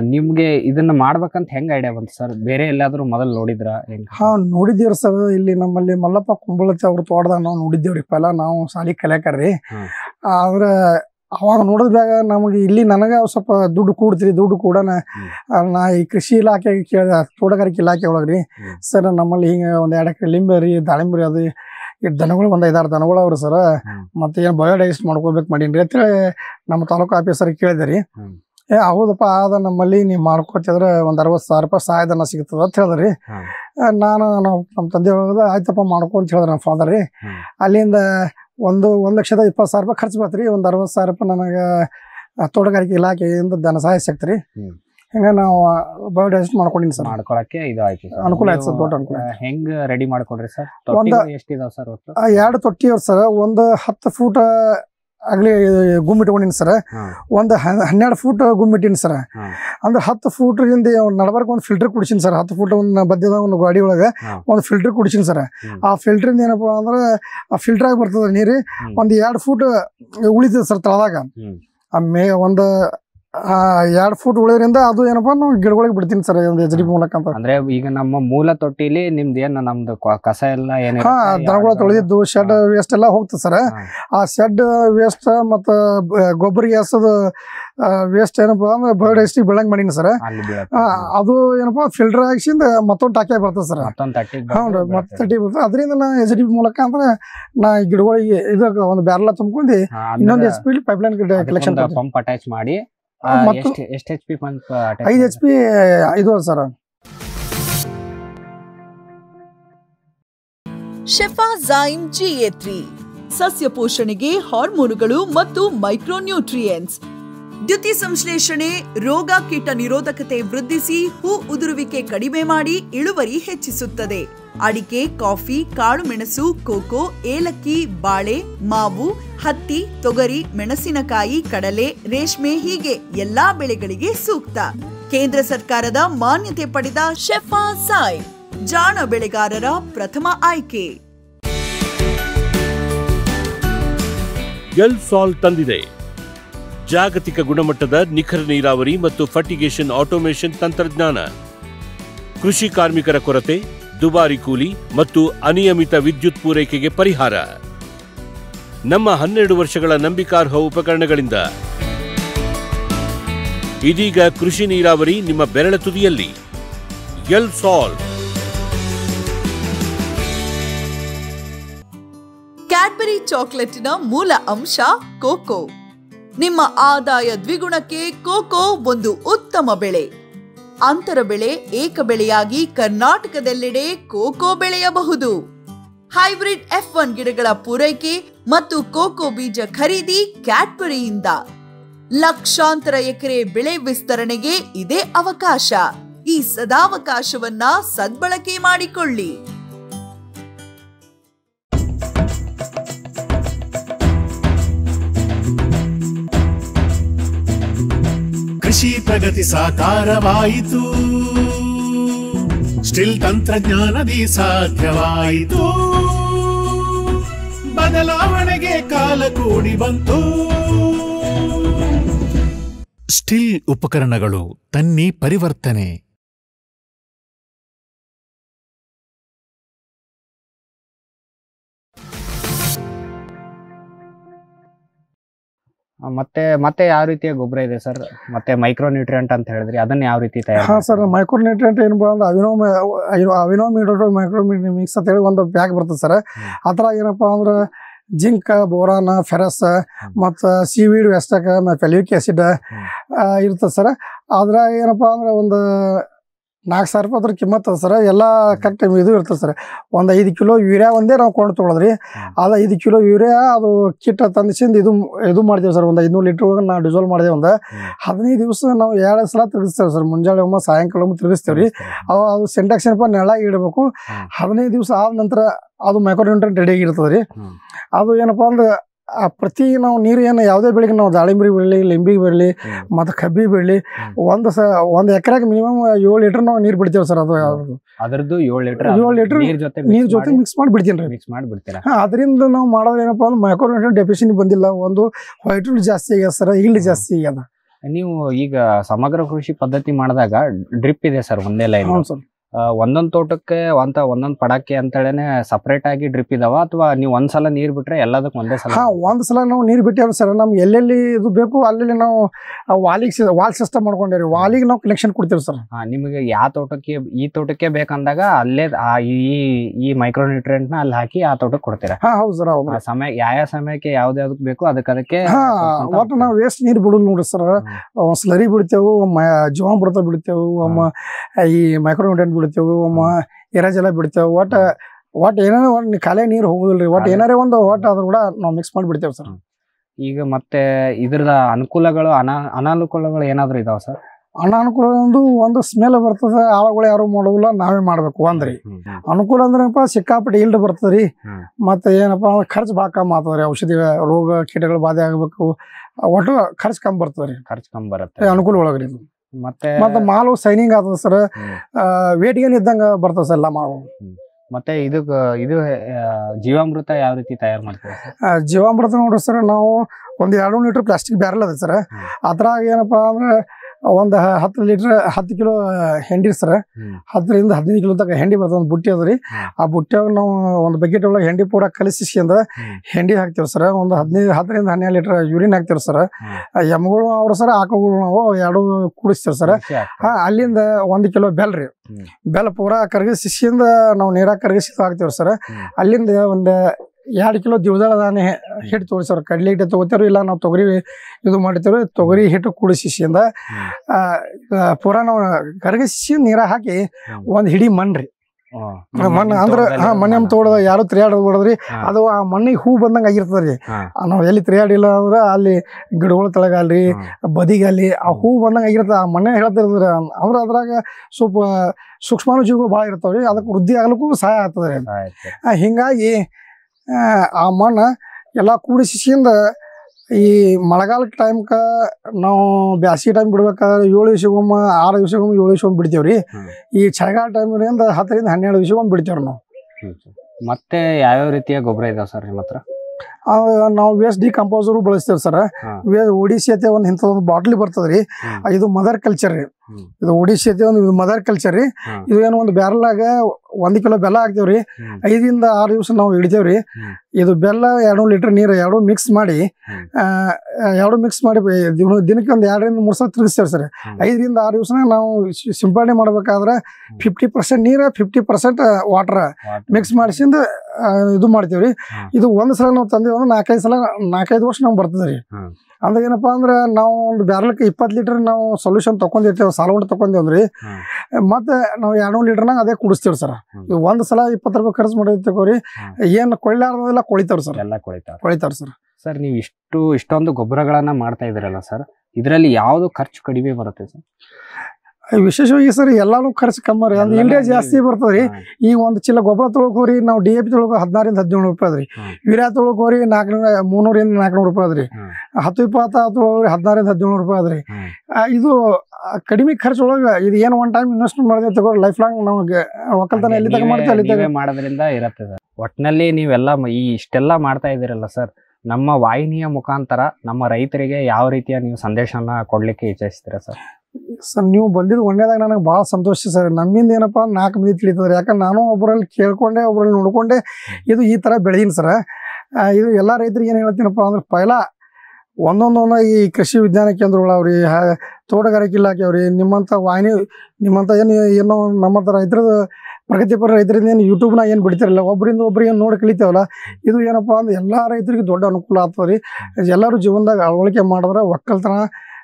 ನಿಮಗೆ ಇದನ್ನ ಮಾಡ್ಬೇಕಂತ ಹೆಂಗೆ ಐಡಿಯಾ ಬಂತು ಸರ್? ಬೇರೆ ಎಲ್ಲಾದ್ರೂ ಮೊದಲು ನೋಡಿದ್ರ? ಹೆಂಗೆ? ಹಾ ನೋಡಿದ್ದೀವ್ರಿ ಸರ್. ಇಲ್ಲಿ ನಮ್ಮಲ್ಲಿ ಮಲ್ಲಪ್ಪ ಕುಂಬಳತಿ ಅವ್ರ ತೋಟದಾಗ ನಾವು ನೋಡಿದ್ದೇವ್ರಿ. ಪೆಲ್ಲ ನಾವು ಸಾಲಿ ಕಲಿಯಾಕರ್ರಿ. ಆದ್ರೆ ಅವಾಗ ನೋಡಿದ್ಮ್ಯಾಗ ನಮಗೆ ಇಲ್ಲಿ ನನಗೆ ಸ್ವಲ್ಪ ದುಡ್ಡು ಕೂಡ್ತೀರಿ ದುಡ್ಡು ಕೂಡನ ಹ್ಮ್. ನಾ ಈ ಕೃಷಿ ಇಲಾಖೆ ಕೇಳಿದೆ ತೋಟಗಾರಿಕೆ ಇಲಾಖೆ ಒಳಗ್ರಿ ಹ್ಮ್. ಸರ್ ನಮ್ಮಲ್ಲಿ ಹಿಂಗೆ ಒಂದು ಎರಡು ಎಕರೆ ಲಿಂಬೆ ರೀ ದಾಳಿಂಬೆ ರೀ ಅದು ಈ ದನಗಳು ಒಂದು ಐದಾರು ದನಗಳು ಅವ್ರಿ ಸರ್. ಮತ್ತೆ ಏನು ಬಯೋಡೈಜೆಸ್ಟ್ ಮಾಡ್ಕೋಬೇಕು ಮಾಡೀನಿ ಅಂತೇಳಿ ನಮ್ಮ ತಾಲೂಕು ಆಫೀಸರ್ ಕೇಳಿದೆ ರೀ. ಏ ಹೌದಪ್ಪ ಅದ ನಮ್ಮಲ್ಲಿ ನೀವು ಮಾಡ್ಕೋತಿದ್ರೆ ಒಂದು ಅರವತ್ತು ಸಾವಿರ ರೂಪಾಯಿ ಸಹಾಯಧನ ಸಿಗ್ತದೆ ಅಂತ ಹೇಳಿದ್ರಿ. ನಾನು ನಾವು ನಮ್ಮ ತಂದೆ ಒಳಗದ ಆಯ್ತಪ್ಪ ಮಾಡ್ಕೊ ಅಂತ ಹೇಳಿದ್ರೆ ನಮ್ಮ ಫಾದರ್ ರೀ ಅಲ್ಲಿಂದ ಒಂದು ಒಂದು ಲಕ್ಷದ ಇಪ್ಪತ್ತು ಸಾವಿರ ರೂಪಾಯಿ ಖರ್ಚು ಬರ್ತೀರಿ ಒಂದು ಅರವತ್ತು ಸಾವಿರ ರೂಪಾಯಿ ನನಗೆ ತೋಟಗಾರಿಕೆ ಇಲಾಖೆಯಿಂದ ಧನ ಸಹಾಯ ಸಿಗ್ತೀರಿ ಹಿಂಗೆ ನಾವು ಬಯೋಡೈಜೆಸ್ಟ್ ಮಾಡ್ಕೊಂಡಿನಿ ಸರ್. ಮಾಡ್ಕೊಳಕ್ಕೆ ಇದು ಆಯ್ತು. ಅನುಕೂಲ ಆಯ್ತು ಸರ್ ತೋಟ ದೊಡ್ಡ ಅನುಕೂಲ ಹೆಂಗ್ ರೆಡಿ ಮಾಡ್ಕೊಂಡ್ರಿ ಸರ್? ಒಂದು ಎಷ್ಟಿದಾವ್ ಸರ್ ಆ, ಎರಡು ತೊಟ್ಟಿ ಅವ್ರ ಸರ್ ಒಂದು ಹತ್ತು ಫೂಟ್ ಆಗ್ಲಿ ಗುಮ್ಮಿಟ್ಕೊಂಡಿನಿ ಸರ್. ಒಂದು ಹನ್ನೆರಡು ಫೂಟ್ ಗುಮ್ಮಿಟ್ಟಿನಿ ಸರ್. ಅಂದ್ರೆ ಹತ್ತು ಫೂಟ್ ಇಂದ ನಡಬಾರ್ಕ ಒಂದು ಫಿಲ್ಟರ್ ಕುಡಿಸಿನಿ ಸರ್. ಹತ್ತು ಫೂಟ್ ಒಂದು ಬದ್ಯದ ಒಂದು ಗಾಡಿ ಒಳಗೆ. ಒಂದು ಫಿಲ್ಟರ್ ಕುಡಿಸಿನಿ ಸರ್. ಆ ಫಿಲ್ಟರ್ ಏನಪ್ಪಾ ಅಂದ್ರೆ ಆ ಫಿಲ್ಟರ್ ಆಗಿ ಬರ್ತದೆ ನೀರು. ಒಂದು ಎರಡು ಫೂಟ್ ಉಳಿತದೆ ಸರ್ ತಳದಾಗ. ಆ ಮೇ ಒಂದು ಎರಡು ಫುಟ್ ಉಳಿಯೋದ್ರಿಂದ ಅದು ಏನಪ್ಪಾ ನಾವು ಗಿಡಗಳಿಗೆ ಬಿಡ್ತೀನಿ ಸರ್ ಒಂದು ಎಚ್ ಡಿ ಮೂಲಕ ಅಂತ. ಅಂದ್ರೆ ಈಗ ನಮ್ಮ ಮೂಲ ತೊಟ್ಟಿಲಿ ನಿಮ್ದು ಏನು ನಮ್ದು ಕಸ ಎಲ್ಲ ಹಾ ಏನಿರುತ್ತೆ, ದನಗಳ ತೊಳೆದಿದ್ದು ಶೆಡ್ ವೇಸ್ಟ್ ಎಲ್ಲ ಹೋಗ್ತದೆ ಸರ್. ಆ ಶೆಡ್ ವೇಸ್ಟ್ ಮತ್ತು ಗೊಬ್ಬರ ಗ್ಯಾಸದ ವೇಸ್ಟ್ ಏನಪ್ಪಾ ಅಂದ್ರೆ ಬರ್ಡ್ ಬಯೋಡೈಸ್ಟಿ ಬೆಳಂಗ್ ಮಾಡೀನಿ ಸರ್. ಅದು ಏನಪ್ಪಾ ಫಿಲ್ಟರ್ ಹಾಕ್ಸಿಂದ ಮತ್ತೊಂದು ಟಾಕಿ ಬರ್ತದೆ ಸರ್. ಬಂದು ಮತ್ತೆ ತಟ್ಟಿ ಬರ್ತದೆ. ಅದರಿಂದ ನಾ ಎಚ್ ಡಿ ಮೂಲಕ ಅಂದ್ರೆ ನಾ ಗಿಡಗಳಿಗೆ ಇದಕ್ಕೆ ಒಂದು ಬ್ಯಾರಲ ತುಂಬ್ಕೊಂಡು ಇನ್ನೊಂದು speed H P pipeline collection pump attach ಮಾಡಿ ಮತ್ತು- ಎಷ್ಟ್ ಎಷ್ಟ್ ಎಚ್ ಪಿ ಪಂಪ್ ಐದು ಎಚ್ ಪಿ ಇದು ಸರ್ ಶೆಫಾಝೈಮ್ ಜಿಎ ತ್ರೀ ಸಸ್ಯ ಪೋಷಣೆಗೆ ಹಾರ್ಮೋನುಗಳು ಮತ್ತು ಮೈಕ್ರೋನ್ಯೂಟ್ರಿಯೆಂಟ್ಸ್. ದ್ಯುತಿ ಸಂಶ್ಲೇಷಣೆ ರೋಗ ಕೀಟ ನಿರೋಧಕತೆ ವೃದ್ಧಿಸಿ ಹೂ ಉದುರುವಿಕೆ ಕಡಿಮೆ ಮಾಡಿ ಇಳುವರಿ ಹೆಚ್ಚಿಸುತ್ತದೆ. ಅಡಿಕೆ, ಕಾಫಿ ಕಾಳುಮೆಣಸು ಕೋಕೋ, ಏಲಕ್ಕಿ, ಬಾಳೆ, ಮಾವು, ಹತ್ತಿ, ತೊಗರಿ, ಮೆಣಸಿನಕಾಯಿ, ಕಡಲೆ, ರೇಷ್ಮೆ ಹೀಗೆ ಎಲ್ಲಾ ಬೆಳೆಗಳಿಗೆ ಸೂಕ್ತ. ಕೇಂದ್ರ ಸರ್ಕಾರದ ಮಾನ್ಯತೆ ಪಡೆದ ಶೆಫಾ ಸಾಯ್, ಜಾಣ ಬೆಳೆಗಾರರ ಪ್ರಥಮ ಆಯ್ಕೆ. ಎಲ್ ತಂದಿದೆ. ಜಾಗತಿಕ ಗುಣಮಟ್ಟದ ನಿಖರ ನೀರಾವರಿ ಮತ್ತು ಫರ್ಟಿಗೇಷನ್ ಆಟೋಮೇಷನ್ ತಂತ್ರಜ್ಞಾನ. ಕೃಷಿ ಕಾರ್ಮಿಕರ ಕೊರತೆ ದುಬಾರಿ ಕೂಲಿ ಮತ್ತು ಅನಿಯಮಿತ ವಿದ್ಯುತ್ ಪೂರೈಕೆಗೆ ಪರಿಹಾರ. ನಮ್ಮ ಹನ್ನೆರಡು ವರ್ಷಗಳ ನಂಬಿಕಾರ್ಹ ಉಪಕರಣಗಳಿಂದ. ಇದೀಗ ಕೃಷಿ ನೀರಾವರಿ ನಿಮ್ಮ ಬೆರಳ ತುದಿಯಲ್ಲಿ. ಎಲ್ ಸಾಲ್. ಕ್ಯಾಡ್ಬರಿ ಚಾಕ್ಲೇಟಿನ ಮೂಲ ಅಂಶ ಕೋಕೋ. ನಿಮ್ಮ ಆದಾಯ ದ್ವಿಗುಣಕ್ಕೆ ಕೋಕೋ ಒಂದು ಉತ್ತಮ ಬೆಳೆ. ಅಂತರ ಬೆಳೆ ಏಕ ಬೆಳೆಯಾಗಿ ಕರ್ನಾಟಕದೆಲ್ಲೆಡೆ ಕೋಕೋ ಬೆಳೆಯಬಹುದು. ಹೈಬ್ರಿಡ್ ಎಫ್ ಒನ್ ಗಿಡಗಳ ಪೂರೈಕೆ ಮತ್ತು ಕೋಕೋ ಬೀಜ ಖರೀದಿ ಕ್ಯಾಟ್ಬರಿಯಿಂದ ಲಕ್ಷಾಂತರ ಎಕರೆ ಬೆಳೆ ವಿಸ್ತರಣೆಗೆ ಇದೇ ಅವಕಾಶ. ಈ ಸದಾವಕಾಶವನ್ನ ಸದ್ಬಳಕೆ ಮಾಡಿಕೊಳ್ಳಿ. ಕೃಷಿ ಪ್ರಗತಿ ಸಾಕಾರವಾಯಿತು. ಸ್ಟಿಲ್ ತಂತ್ರಜ್ಞಾನದಿ ಸಾಧ್ಯವಾಯಿತು. ಬದಲಾವಣೆಗೆ ಕಾಲ ಕೂಡಿ ಬಂತು. ಸ್ಟಿಲ್ ಉಪಕರಣಗಳು ತನ್ನಿ ಪರಿವರ್ತನೆ. ಮತ್ತೆ ಮತ್ತೆ ಯಾವ ರೀತಿಯ ಗೊಬ್ಬರ ಇದೆ ಸರ್? ಮತ್ತೆ ಮೈಕ್ರೋ ನ್ಯೂಟ್ರಿಯೆಂಟ್ ಅಂತ ಹೇಳಿದ್ರಿ ಅದನ್ನ ಯಾವ ರೀತಿ ತಯಾರು ಹಾ ಸರ್ ಮೈಕ್ರೋ ನ್ಯೂಟ್ರಿಯೆಂಟ್ ಏನು ಅಂದ್ರೆ ಅವಿನೋ ಅವಿನೋ ಮೀಡೋ ಮೈಕ್ರೋ ಮಿಕ್ಸ್ ಅಂತ ಹೇಳಿ ಒಂದು ಬ್ಯಾಗ್ ಬರ್ತದೆ ಸರ್. ಅದ್ರಾಗ ಏನಪ್ಪಾ ಅಂದ್ರೆ ಜಿಂಕ್ ಬೋರಾನ್ ಫೆರಸ್ ಮತ್ತು ಸಿವಿಡ್ ವೆಸ್ಟಕ್ ಮತ್ತು ಲ್ಯೂಕ್ ಆಸಿಡ್ ಇರ್ತದೆ ಸರ್. ಅದ್ರಾಗ ಏನಪ್ಪಾ ಅಂದ್ರೆ ಒಂದು ನಾಲ್ಕು ಸಾವಿರ ರೂಪಾಯಿ ಅದ್ರ ಕಿಮ್ಮತ್ ಅದ ಸರ್. ಎಲ್ಲ ಕರೆಕ್ಟ್ ಇದು ಇರ್ತದೆ ಸರ್. ಒಂದು ಐದು ಕಿಲೋ ಯೂರಿಯಾ ಒಂದೇ ನಾವು ಕೊಂಡು ತೊಗೊಳದ್ರಿ. ಅದು ಐದು ಕಿಲೋ ಯೂರಿಯಾ ಅದು ಕಿಟ್ ತಂದಿಸಿಂದ ಇದು ಇದು ಮಾಡ್ತೀವಿ ಸರ್. ಒಂದು ಐದುನೂರು ಲೀಟ್ರ್ ಒಳಗೆ ನಾವು ಡಿಸೋಲ್ ಮಾಡಿದೆ ಒಂದು. ಹದಿನೈದು ದಿವಸ ನಾವು ಎರಡು ಸಲ ತಿರುಗಿಸ್ತೇವೆ ಸರ್. ಮುಂಜಾನೆ ಒಮ್ಮೆ ಸಾಯಂಕಾಲ ಒಮ್ಮೆ ತಿರುಗಿಸ್ತೇವೆ ರೀ ಅವು ಅದು ಸೆಂಟೆಕ್ಸ್ ಏನಪ್ಪ ನೆಳ ಇಡಬೇಕು. ಹದಿನೈದು ದಿವಸ ಆದ ನಂತರ ಅದು ಮೈಕ್ರೋನ್ಯೂಟ್ರೆಂಟ್ ರೆಡಿಯಾಗಿ ಇರ್ತದೆ ರೀ ಅದು ಏನಪ್ಪ ಅಂದ್ರೆ ಆ ಪ್ರತಿ ನಾವು ನೀರು ಏನು ಯಾವುದೇ ಬೆಳೆಗೆ ನಾವು ದಾಳಿಂಬರಿ ಬೆಳಲಿ ಲಿಂಬಿಗೆ ಬೆಳಲಿ ಹ್ಮ್. ಮತ್ತು ಕಬ್ಬಿ ಬೆಳಲಿ ಒಂದು ಸ ಒಂದು ಎಕರೆಗೆ ಮಿನಿಮಮ್ ಏಳು ಲೀಟರ್ ನಾವು ನೀರು ಬಿಡ್ತೇವೆ ಸರ್ ಅದು. ಯಾವುದು ಅದ್ರದ್ದು ಏಳು ಲೀಟರ್ ಏಳು ಲೀಟರ್ ನೀರು ಜೊತೆ ನೀರು ಜೊತೆ ಮಿಕ್ಸ್ ಮಾಡಿ ಬಿಡ್ತೀನಿ ರೀ. ಮಿಕ್ಸ್ ಮಾಡಿ ಬಿಡ್ತೀರಾ ಹಾಂ ಅದರಿಂದ ನಾವು ಮಾಡೋದು ಏನಪ್ಪ ಅಂದ್ರೆ ಮೈಕ್ರೋನ್ಯೂಟ್ರೆಂಟ್ ಡೆಫಿಷನ್ ಬಂದಿಲ್ಲ. ಒಂದು ವೈಟ್ ಜಾಸ್ತಿ ಆಗ್ಯದ ಸರ್ ಇಲ್ಲಿ ಜಾಸ್ತಿ ಆಗ್ಯದ. ನೀವು ಈಗ ಸಮಗ್ರ ಕೃಷಿ ಪದ್ಧತಿ ಮಾಡಿದಾಗ ಡ್ರಿಪ್ ಇದೆ ಸರ್ ಒಂದೇ ಲೈನ್ ಒಂದೊಂದ್ ತೋಟಕ್ಕೆ ಅಂತ ಒಂದೊಂದ್ ಪಡಕ್ಕೆ ಅಂತೇಳಿನೆ ಸಪರೇಟ್ ಆಗಿ ಡ್ರಿಪ್ ಇದಾವ? ಅಥವಾ ನೀವು ಒಂದ್ಸಲ ನೀರ್ ಬಿಟ್ರೆ ಎಲ್ಲದಕ್ಕೂ ಒಂದೇ ಸಲ? ಹಾ ಒಂದ್ ಸಲ ನಾವು ನೀರು ಬಿಟ್ಟೇವ್ರಿ ಸರ್ ನಮ್ಗೆ ಎಲ್ಲೆಲ್ಲಿ ಇದು ಬೇಕು ಅಲ್ಲೆಲ್ಲಿ ನಾವು ವಾಲಿಗೆ ವಾಲ್ ಸಿಸ್ಟಮ್ ಮಾಡ್ಕೊಂಡೇವ್ರಿ. ವಾಲಿಗೆ ನಾವು ಕಲೆಕ್ಷನ್ ಕೊಡ್ತೀವಿ ಸರ್. ಹಾ, ನಿಮಗೆ ಯಾವ ತೋಟಕ್ಕೆ ಈ ತೋಟಕ್ಕೆ ಬೇಕಂದಾಗ ಅಲ್ಲೇ ಆ ಈ ಈ ಮೈಕ್ರೋ ನ್ಯೂಟ್ರಿಯೆಂಟ್ನ ಅಲ್ಲಿ ಹಾಕಿ ಆ ತೋಟಕ್ಕೆ ಕೊಡ್ತೀರಾ? ಹಾ ಹೌದು ಸರ್ ಹೌದು ಸಮಯ ಯಾವ ಯಾವ ಸಮಯಕ್ಕೆ ಯಾವ್ದು ಯಾವ್ದಕ್ ಬೇಕು ಅದಕ್ಕೆ ಅದಕ್ಕೆ ಒಟ್ಟು ನಾವು ವೇಸ್ಟ್ ನೀರು ಬಿಡೋದು ನೋಡ್ರಿ ಸರ್. ಸ್ಲರಿ ಬಿಡ್ತೇವೆ ಒಮ್ಮ ಜೀವಾಮೃತ ಬಿಡ್ತೇವೆ ಈ ಮೈಕ್ರೋನ್ಯೂಟ್ರೆಂಟ್ ಬಿಡ್ತೇವೆ ಒಮ್ಮ ಎರೆಜಲ ಬಿಡ್ತೇವೆ. ಒಟ್ಟ ಒಟ್ಟು ಏನಾರ ಒಂದು ಖಾಲಿ ನೀರು ಹೋಗುದಿಲ್ರಿ. ಒಟ್ಟು ಖಾಲಿ. ಏನಾರೇ ಒಂದು ಒಟ್ಟು ಅದ್ರ ಕೂಡ ನಾವು ಮಿಕ್ಸ್ ಮಾಡಿ ಬಿಡ್ತೇವೆ ಸರ್ ಈಗ ಮತ್ತೆ ಇದ್ರದ ಅನುಕೂಲಗಳು ಅನಾ ಅನಾನುಕೂಲಗಳು ಏನಾದರೂ ಇದಾವೆ ಸರ್ ಅನಾನುಕೂಲ ಒಂದು ಒಂದು ಸ್ಮೆಲ್ ಬರ್ತದೆ ಆಳುಗಳು ಯಾರು ಮಾಡೋದಿಲ್ಲ ನಾವೇ ಮಾಡ್ಬೇಕು ಒಂದ್ರಿ. ಅನುಕೂಲ ಅಂದ್ರಪ್ಪ ಸಿಕ್ಕಾಪಟ್ಟೆ ಇಲ್ಡ್ ಬರ್ತದ್ರಿ. ಮತ್ತೆ ಏನಪ್ಪ ಅಂದ್ರೆ ಖರ್ಚು ಭಾಳ ಕಮ್ಮಿ ಆಗ್ತದ್ರಿ. ಔಷಧಿ ರೋಗ ಕೀಟಗಳು ಬಾಧೆ ಆಗಬೇಕು. ಒಟ್ಟು ಖರ್ಚು ಕಮ್ಮಿ ಬರ್ತದ್ರಿ. ಖರ್ಚು ಕಮ್ಮಿ ಬರುತ್ತೆ. ಅನುಕೂಲ ಒಳಗ್ರಿ. ಮತ್ತೆ ಮತ್ತೆ ಮಾಲು ಸೈನಿಂಗ್ ಆದ ಸರ್. ವೇಟ್ ಏನ್ ಇದ್ದಂಗ ಬರ್ತದೆ ಸರ್ ಎಲ್ಲ ಮಾಲು? ಮತ್ತೆ ಇದು ಇದು ಜೀವಾಮೃತ ಯಾವ ರೀತಿ ತಯಾರು ಮಾಡ್ತೀವಿ ಜೀವಾಮೃತ ನೋಡ್ರಿ ಸರ್ ನಾವು ಒಂದು ಎರಡು ಲೀಟರ್ ಪ್ಲಾಸ್ಟಿಕ್ ಬ್ಯಾರಲ್ ಅದ ಸರ್. ಅದ್ರಾಗ ಏನಪ್ಪಾ ಅಂದ್ರೆ ಒಂದು ಹತ್ತು ಲೀಟರ್ ಹತ್ತು ಕಿಲೋ ಹೆಂಡಿ ಸರ್. ಹತ್ತರಿಂದ ಹದಿನೈದು ಕಿಲೋ ತನಕ ಹೆಂಡಿ ಬರ್ತದೆ ಒಂದು ಬುಟ್ಟಿ ಅದ ರೀ ಹ್ಮ್. ಆ ಬುಟ್ಟಿಯಾಗ ನಾವು ಒಂದು ಬಕೆಟ್ ಒಳಗೆ ಹೆಂಡಿ ಪೂರ ಕಲಿಸಿಸ್ಕೊಂಡ ಹ್ಮ್. ಹೆಂಡಿ ಹಾಕ್ತೀವಿ ಸರ್ ಒಂದು ಹದಿನೈದು ಹತ್ತರಿಂದ ಹನ್ನೆರಡು ಲೀಟರ್ ಯೂರಿನ್ ಹಾಕ್ತೀವಿ ಸರ್. ಎಮ್ಗಳು ಅವ್ರು ಸರ್ ಆಕಳುಗಳು ನಾವು ಎರಡು ಕೂಡಿಸ್ತೀವಿ ಸರ್ ಅಲ್ಲಿಂದ ಒಂದು ಕಿಲೋ ಬೆಲ್ ರೀ ಬೆಲ್ ಪೂರ ಕರಗಿಸಿಂದ ನಾವು ನೀರಾಗ ಕರಗಿಸಿ ಹಾಕ್ತೀವಿ ಸರ್. ಅಲ್ಲಿಂದ ಒಂದು ಎರಡು ಕಿಲೋ ದ್ವಿದಳ ಧಾನ್ಯ ಹಿಟ್ಟು ತಗೊಳ್ಳಿ ಕಡಲೆ ಹಿಟ್ಟು ತೊಗೋತೀವಿ ಇಲ್ಲ ನಾವು ತೊಗರಿ ಇದು ಮಾಡಿರ್ತೇವೆ ತೊಗರಿ ಹಿಟ್ಟು ಕೂಡಿಸಿಂದ ಹ್ಮ್. ಪೂರಾ ನಾವು ಕರಗಿಸಿ ನೀರಾಗ ಹಾಕಿ ಒಂದು ಹಿಡಿ ಮಣ್ಣು ರೀ. ಮಣ್ಣು ಅಂದ್ರೆ ಹಾ ಮನೆ. ತೋಡದ ಯಾರು ತಿರ್ಯಾಡೋದು ಹೊಡೆದ್ರಿ ಅದು ಆ ಮಣ್ಣಿಗೆ ಹೂ ಬಂದಂಗೆ ಆಗಿರ್ತದ್ರಿ ನಾವು ಎಲ್ಲಿ ತಿರ್ಯಾಡಿಲ್ಲ ಅಂದ್ರೆ ಅಲ್ಲಿ ಗಿಡಗಳ ತಳಗಾಲ್ರಿ ಬದಿಗಾಲಿ ಆ ಹೂ ಬಂದಂಗೆ ಆಗಿರ್ತದೆ ಆ ಮಣ್ಣೆ ಹೇಳ್ತಿರ್ತಾರೆ ಅಂದ್ರೆ ಅದ್ರಾಗ ಸ್ವಲ್ಪ ಸೂಕ್ಷ್ಮಾಣುಜೀವಿಗಳು ಭಾಳ ಇರ್ತಾವ್ರಿ. ಅದಕ್ಕೆ ವೃದ್ಧಿ ಆಗ್ಲಿಕ್ಕೂ ಸಹಾಯ ಆಗ್ತದೆ ಹಿಂಗಾಗಿ ಆ, ಮಣ್ಣು ಎಲ್ಲ ಕೂಡಿಸಿಂದ ಈ ಮಳೆಗಾಲ ಟೈಮ್ಕ ನಾವು ಬ್ಯಾಸಿಗೆ ಟೈಮ್ ಬಿಡ್ಬೇಕಾದ್ರೆ ಏಳು ದಿವಸಗೊಮ್ಮೆ ಆರು ದಿವಸಗೊಮ್ಮೆ ಏಳು ದಿವಸಗೊಮ್ಮೆ ಬಿಡ್ತೇವೆ ರೀ ಈ ಚಳಿಗಾಲ ಟೈಮಿಂದ ಹತ್ತರಿಂದ ಹನ್ನೆರಡು ದಿವಸಗೊಮ್ಮೆ ಬಿಡ್ತೇವೆ ನಾವು. ಮತ್ತೆ ಯಾವ್ಯಾವ ರೀತಿಯ ಗೊಬ್ಬರ ಇದಾವೆ ಸರ್ ನಿಮ್ಮ ಹತ್ರ ನಾವು ವೇಸ್ಟ್ ಡಿಕಂಪೋಸರು ಬಳಸ್ತೇವೆ ಸರ್ ಒಡಿಶಿ ಅತ್ತೆ ಒಂದು ಇಂಥದೊಂದು ಬಾಟ್ಲಿ ಬರ್ತದ್ರಿ. ರೀ ಇದು ಮದರ್ ಕಲ್ಚರ್ ರೀ. ಇದು ಒಡಿಸಿ ಅತ್ತೆ ಒಂದು ಮದರ್ ಕಲ್ಚರ್ ರೀ. ಇದು ಏನೋ ಒಂದು ಬ್ಯಾರಲಾಗ ಒಂದು ಕಿಲೋ ಬೆಲ್ಲ ಹಾಕ್ತೇವ್ರಿ. ಹ್ಮ್. ಐದರಿಂದ ಆರು ದಿವಸ ನಾವು ಹಿಡಿತೇವೆ ರೀ ಇದು ಬೆಲ್ಲ ಎರಡು ಲೀಟರ್ ನೀರು ಎರಡು ಮಿಕ್ಸ್ ಮಾಡಿ. ಎರಡು ಮಿಕ್ಸ್ ಮಾಡಿ ದಿನಕ್ಕೆ ಒಂದು ಎರಡರಿಂದ ಮೂರು ಸಲ ತಿರುಗಿಸ್ತೇವೆ ಸರ್. ಐದರಿಂದ ಆರು ದಿವಸ ನಾವು ಸಿಂಪಡಣೆ ಮಾಡ್ಬೇಕಾದ್ರೆ ಫಿಫ್ಟಿ ಪರ್ಸೆಂಟ್ ನೀರು ಫಿಫ್ಟಿ ಪರ್ಸೆಂಟ್ ವಾಟರ್ ಮಿಕ್ಸ್ ಮಾಡಿಸಿಂದ ಇದು ಮಾಡ್ತೇವ್ರಿ. ರೀ ಇದು ಒಂದು ಸಲ ನಾವು ತಂದೇವೆ ಅಂದ್ರೆ ನಾಲ್ಕೈದು ಸಲ ನಾಲ್ಕೈದು ವರ್ಷ ನಮ್ಗೆ ಬರ್ತದೆ ರೀ. ಅಂದ್ರೆ ಏನಪ್ಪಾ ಅಂದ್ರೆ ನಾವು ಒಂದು ಬ್ಯಾರಲ್ಕ್ಕೆ ಇಪ್ಪತ್ತು ಲೀಟರ್ ನಾವು ಸೊಲ್ಯೂಷನ್ ತೊಗೊಂಡಿರ್ತೇವೆ ಸಾಲವಟ್ಟು ತೊಗೊಂಡೇವೆ ಅಂದ್ರೆ ಹ್ಮ್. ಮತ್ತೆ ನಾವು ಎರಡು ಲೀಟರ್ನಾಗ ಅದೇ ಕುಡಿಸ್ತೀವಿ ಸರ್. ಈಗ ಒಂದು ಸಲ ಇಪ್ಪತ್ತು ರೂಪಾಯಿ ಖರ್ಚು ಮಾಡಿರ್ತೇವೆ ರೀ ಏನು ಕೊಳ್ಳಾರ್ದೆಲ್ಲ ಕೊಳಿತಾವ್ರಿ ಸರ್. ಎಲ್ಲ ಕೊಳಿತಾವೆ ಕೊಳಿತಾವ್ರಿ ಸರ್. ಸರ್ ನೀವು ಇಷ್ಟು ಇಷ್ಟೊಂದು ಗೊಬ್ಬರಗಳನ್ನ ಮಾಡ್ತಾ ಇದ್ರಲ್ಲ ಸರ್. ಇದರಲ್ಲಿ ಯಾವುದು ಖರ್ಚು ಕಡಿಮೆ ಬರುತ್ತೆ ಸರ್? ವಿಶೇಷವಾಗಿ ಸರ್ ಎಲ್ಲಾನು ಖರ್ಚು ಕಮ್ಮಿ ರೀ. ಅಂದ್ರೆ ಇಂಡಿಯಾ ಜಾಸ್ತಿ ಬರ್ತದ ರೀ ಹಾ. ಈ ಒಂದು ಚೀಲ ಗೊಬ್ಬರ ತೊಳಕೋರಿ ನಾವು ಡಿ ಎ ಪಿ ತೊಗೊಳಕೋ ಹದಿನಾರಿಂದ ಹದಿನೇಳು ರೂಪಾಯಿ ಅದ್ರಿ. ಯೂರಿಯಾ ನಾಲ್ಕು ನಾಲ್ಕನೂರ ಮೂನ್ನೂರಿಂದ ನಾಲ್ಕುನೂರು ರೂಪಾಯಿ ಅದ್ರಿ. ಹತ್ತು ಇಪ್ಪತ್ತ ತೊಗೊಳೋರಿ ಹದಿನಾರಿಂದ ಹದಿನೇಳು ರೂಪಾಯಿ ಅದ್ರಿ. ಇದು ಕಡಿಮೆ ಖರ್ಚು ಒಳಗೆ ಇದು ಏನು ಒನ್ ಟೈಮ್ ಇನ್ವೆಸ್ಟ್ಮೆಂಟ್ ಮಾಡಿದ್ರೆ ತಗೋರಿ ಲೈಫ್ ಲಾಂಗ್ ನಮಗೆ ಒಕ್ಕಲ್ತನ ಎಲ್ಲಿ ತಗ ಮಾಡ್ತಾ ಮಾಡ್ತೀವಿ ಅಲ್ಲಿ ತಗ ಮಾಡೋದ್ರಿಂದ ಇರತ್ತೆ ಸರ್. ಒಟ್ನಲ್ಲಿ ನೀವೆಲ್ಲ ಈ ಇಷ್ಟೆಲ್ಲ ಮಾಡ್ತಾ ಇದ್ದೀರಲ್ಲ ಸರ್ ನಮ್ಮ ವಾಹಿನಿಯ ಮುಖಾಂತರ ನಮ್ಮ ರೈತರಿಗೆ ಯಾವ ರೀತಿಯ ನೀವು ಸಂದೇಶನ ಕೊಡ್ಲಿಕ್ಕೆ ಇಚ್ಛಿಸ್ತೀರಾ ಸರ್? ಸರ್, ನೀವು ಬಂದಿದ್ದು ಒಂದೇದಾಗ ನನಗೆ ಭಾಳ ಸಂತೋಷ ಸರ್. ನಮ್ಮಿಂದ ಏನಪ್ಪ ನಾಲ್ಕು ಮಂದಿ ತಿಳಿತದ್ರಿ. ಯಾಕಂದ್ರೆ ನಾನು ಒಬ್ಬರಲ್ಲಿ ಕೇಳ್ಕೊಂಡೆ ಒಬ್ಬರಲ್ಲಿ ನೋಡಿಕೊಂಡೆ. ಇದು ಈ ಥರ ಬೆಳೆದೀನಿ ಸರ್. ಇದು ಎಲ್ಲ ರೈತರಿಗೆ ಏನು ಹೇಳ್ತೀನಪ್ಪ ಅಂದ್ರೆ ಪೈಲ ಒಂದೊಂದೊಂದು ಈ ಕೃಷಿ ವಿಜ್ಞಾನ ಕೇಂದ್ರಗಳು ಅವ್ರಿ ತೋಟಗಾರಿಕೆ ಇಲಾಖೆ ಅವ್ರಿ ನಿಮ್ಮಂಥ ವಾಹಿನಿ ನಿಮ್ಮಂಥ ಏನು ಏನೋ ನಮ್ಮಂಥ ರೈತರದ್ದು ಪ್ರಗತಿಪರ ರೈತರಿಂದ ಏನು ಯೂಟ್ಯೂಬ್ನಾಗ ಏನು ಬಿಡ್ತಿರಲ್ಲ ಒಬ್ಬರಿಂದ ಒಬ್ರಿಗೆ ನೋಡಿ ಕಲಿತೇವಲ್ಲ, ಇದು ಏನಪ್ಪ ಅಂದ್ರೆ ಎಲ್ಲ ರೈತರಿಗೆ ದೊಡ್ಡ ಅನುಕೂಲ ಆಗ್ತದೆ ರೀ ಎಲ್ಲರೂ ಜೀವನದಾಗ ಅಳವಡಿಕೆ ಮಾಡಿದ್ರೆ ಒಕ್ಕಲ್ತನ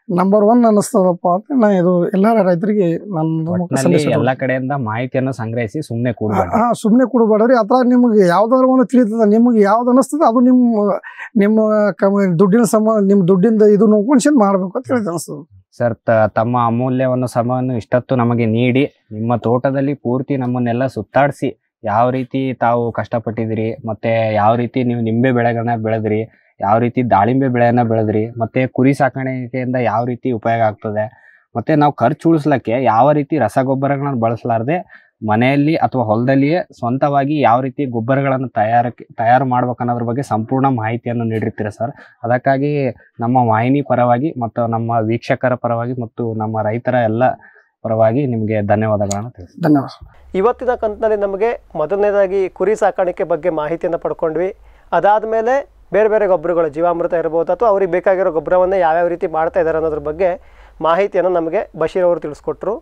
ನಂಬರ್ ಒನ್ ಅನ್ನಿಸ್ತದಪ್ಪ ಅಂದ್ರೆ ನಾ ಇದು ಎಲ್ಲ ರೈತರಿಗೆ ನನ್ನ ಎಲ್ಲ ಕಡೆಯಿಂದ ಮಾಹಿತಿಯನ್ನು ಸಂಗ್ರಹಿಸಿ ಸುಮ್ಮನೆ ಕೂಡಬೇಡಿ. ಹಾ ಸುಮ್ಮನೆ ಕೊಡಬೇಡ್ರಿ. ಅಥವಾ ನಿಮ್ಗೆ ಯಾವ್ದಾದ್ರು ಒಂದು ತಿಳಿತದ ನಿಮ್ಗೆ ಯಾವ್ದು ಅನಿಸ್ತದ ಅದು ನಿಮ್ಮ ನಿಮ್ಮ ಕಮ ದುಡ್ಡಿನ ಸಮ ನಿಮ್ಮ ದುಡ್ಡಿಂದ ಇದು ನೋಡ್ಕೊಂಡು ಮಾಡ್ಬೇಕು ಅಂತ ಹೇಳಿ ಅನಿಸ್ತದ ಸರ್ ತ- ತಮ್ಮ ಅಮೂಲ್ಯವನ್ನು ಸಮಯವನ್ನು ಇಷ್ಟತ್ತು ನಮಗೆ ನೀಡಿ ನಿಮ್ಮ ತೋಟದಲ್ಲಿ ಪೂರ್ತಿ ನಮ್ಮನ್ನೆಲ್ಲ ಸುತ್ತಾಡಿಸಿ ಯಾವ ರೀತಿ ತಾವು ಕಷ್ಟಪಟ್ಟಿದ್ದೀರಿ ಮತ್ತೆ ಯಾವ ರೀತಿ ನೀವು ನಿಂಬೆ ಬೆಳೆಗಳನ್ನ ಬೆಳೆದ್ರಿ ಯಾವ ರೀತಿ ದಾಳಿಂಬೆ ಬೆಳೆಯನ್ನ ಬೆಳೆದ್ರಿ ಮತ್ತೆ ಕುರಿ ಸಾಕಾಣಿಕೆಯಿಂದ ಯಾವ ರೀತಿ ಉಪಯೋಗ ಆಗ್ತದೆ ಮತ್ತೆ ನಾವು ಖರ್ಚು ಉಳಿಸ್ಲಿಕ್ಕೆ ಯಾವ ರೀತಿ ರಸಗೊಬ್ಬರಗಳನ್ನ ಬಳಸಲಾರದೆ ಮನೆಯಲ್ಲಿ ಅಥವಾ ಹೊಲದಲ್ಲಿಯೇ ಸ್ವಂತವಾಗಿ ಯಾವ ರೀತಿ ಗೊಬ್ಬರಗಳನ್ನು ತಯಾರಕ್ಕೆ ತಯಾರು ಮಾಡ್ಬೇಕನ್ನೋದ್ರ ಬಗ್ಗೆ ಸಂಪೂರ್ಣ ಮಾಹಿತಿಯನ್ನು ನೀಡಿರ್ತೀರ ಸರ್. ಅದಕ್ಕಾಗಿ ನಮ್ಮ ವಾಹಿನಿ ಪರವಾಗಿ ಮತ್ತು ನಮ್ಮ ವೀಕ್ಷಕರ ಪರವಾಗಿ ಮತ್ತು ನಮ್ಮ ರೈತರ ಎಲ್ಲ ಪರವಾಗಿ ನಿಮಗೆ ಧನ್ಯವಾದಗಳನ್ನು ತಿಳಿಸಿ ಧನ್ಯವಾದ. ಇವತ್ತಿನ ಕಂತಿನಲ್ಲಿ ನಮಗೆ ಮೊದಲನೇದಾಗಿ ಕುರಿ ಸಾಕಾಣಿಕೆ ಬಗ್ಗೆ ಮಾಹಿತಿಯನ್ನು ಪಡ್ಕೊಂಡ್ವಿ. ಅದಾದ ಮೇಲೆ ಬೇರೆ ಬೇರೆ ಗೊಬ್ಬರಗಳು ಜೀವಾಮೃತ ಇರ್ಬೋದು ಅಥವಾ ಅವ್ರಿಗೆ ಬೇಕಾಗಿರೋ ಗೊಬ್ಬರವನ್ನು ಯಾವ್ಯಾವ ರೀತಿ ಮಾಡ್ತಾ ಇದ್ದಾರೆ ಅನ್ನೋದ್ರ ಬಗ್ಗೆ ಮಾಹಿತಿಯನ್ನು ನಮಗೆ ಬಶೀರ್ ಅವರು ತಿಳಿಸ್ಕೊಟ್ರು.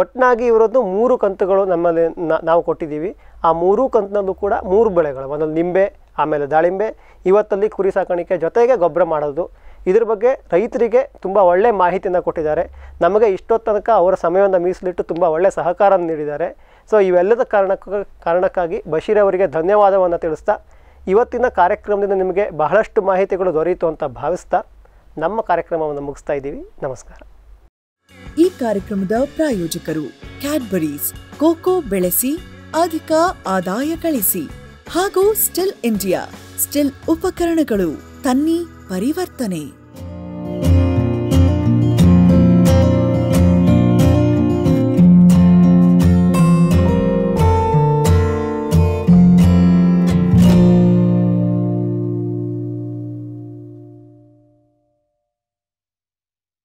ಒಟ್ಟಾಗಿ ಇವರದ್ದು ಮೂರು ಕಂತುಗಳು ನಮ್ಮಲ್ಲಿ ನಾವು ಕೊಟ್ಟಿದ್ದೀವಿ. ಆ ಮೂರೂ ಕಂತಿನಲ್ಲೂ ಕೂಡ ಮೂರು ಬೆಳೆಗಳು, ಒಂದೊಂದು ನಿಂಬೆ, ಆಮೇಲೆ ದಾಳಿಂಬೆ. ಇವತ್ತಲ್ಲಿ ಕುರಿ ಸಾಕಾಣಿಕೆ ಜೊತೆಗೆ ಗೊಬ್ಬರ ಮಾಡೋದು. ಇದ್ರ ಬಗ್ಗೆ ರೈತರಿಗೆ ತುಂಬ ಒಳ್ಳೆ ಮಾಹಿತಿಯನ್ನು ಕೊಟ್ಟಿದ್ದಾರೆ. ನಮಗೆ ಇಷ್ಟೊತ್ತು ತನಕ ಅವರ ಸಮಯವನ್ನು ಮೀಸಲಿಟ್ಟು ತುಂಬ ಒಳ್ಳೆ ಸಹಕಾರ ನೀಡಿದ್ದಾರೆ. ಸೊ ಇವೆಲ್ಲದ ಕಾರಣಕ್ಕ, ಕಾರಣಕ್ಕಾಗಿ ಬಶೀರ್ ಅವರಿಗೆ ಧನ್ಯವಾದವನ್ನು ತಿಳಿಸ್ತಾ ಇವತ್ತಿನ ಕಾರ್ಯಕ್ರಮದಿಂದ ನಿಮಗೆ ಬಹಳಷ್ಟು ಮಾಹಿತಿಗಳು ದೊರೆಯಿತು ಅಂತ ಭಾವಿಸ್ತಾ ನಮ್ಮ ಕಾರ್ಯಕ್ರಮವನ್ನು ಮುಗಿಸ್ತಾ ಇದ್ದೀವಿ. ನಮಸ್ಕಾರ. ಈ ಕಾರ್ಯಕ್ರಮದ ಪ್ರಾಯೋಜಕರು ಕ್ಯಾಡ್ಬರೀಸ್ ಕೋಕೋ ಬೆಳೆಸಿ, ಅಧಿಕ ಆದಾಯ ಗಳಿಸಿ ಹಾಗೂ ಸ್ಟಿಲ್ ಇಂಡಿಯಾ ಸ್ಟಿಲ್ ಉಪಕರಣಗಳು ತನ್ನಿ ಪರಿವರ್ತನೆ.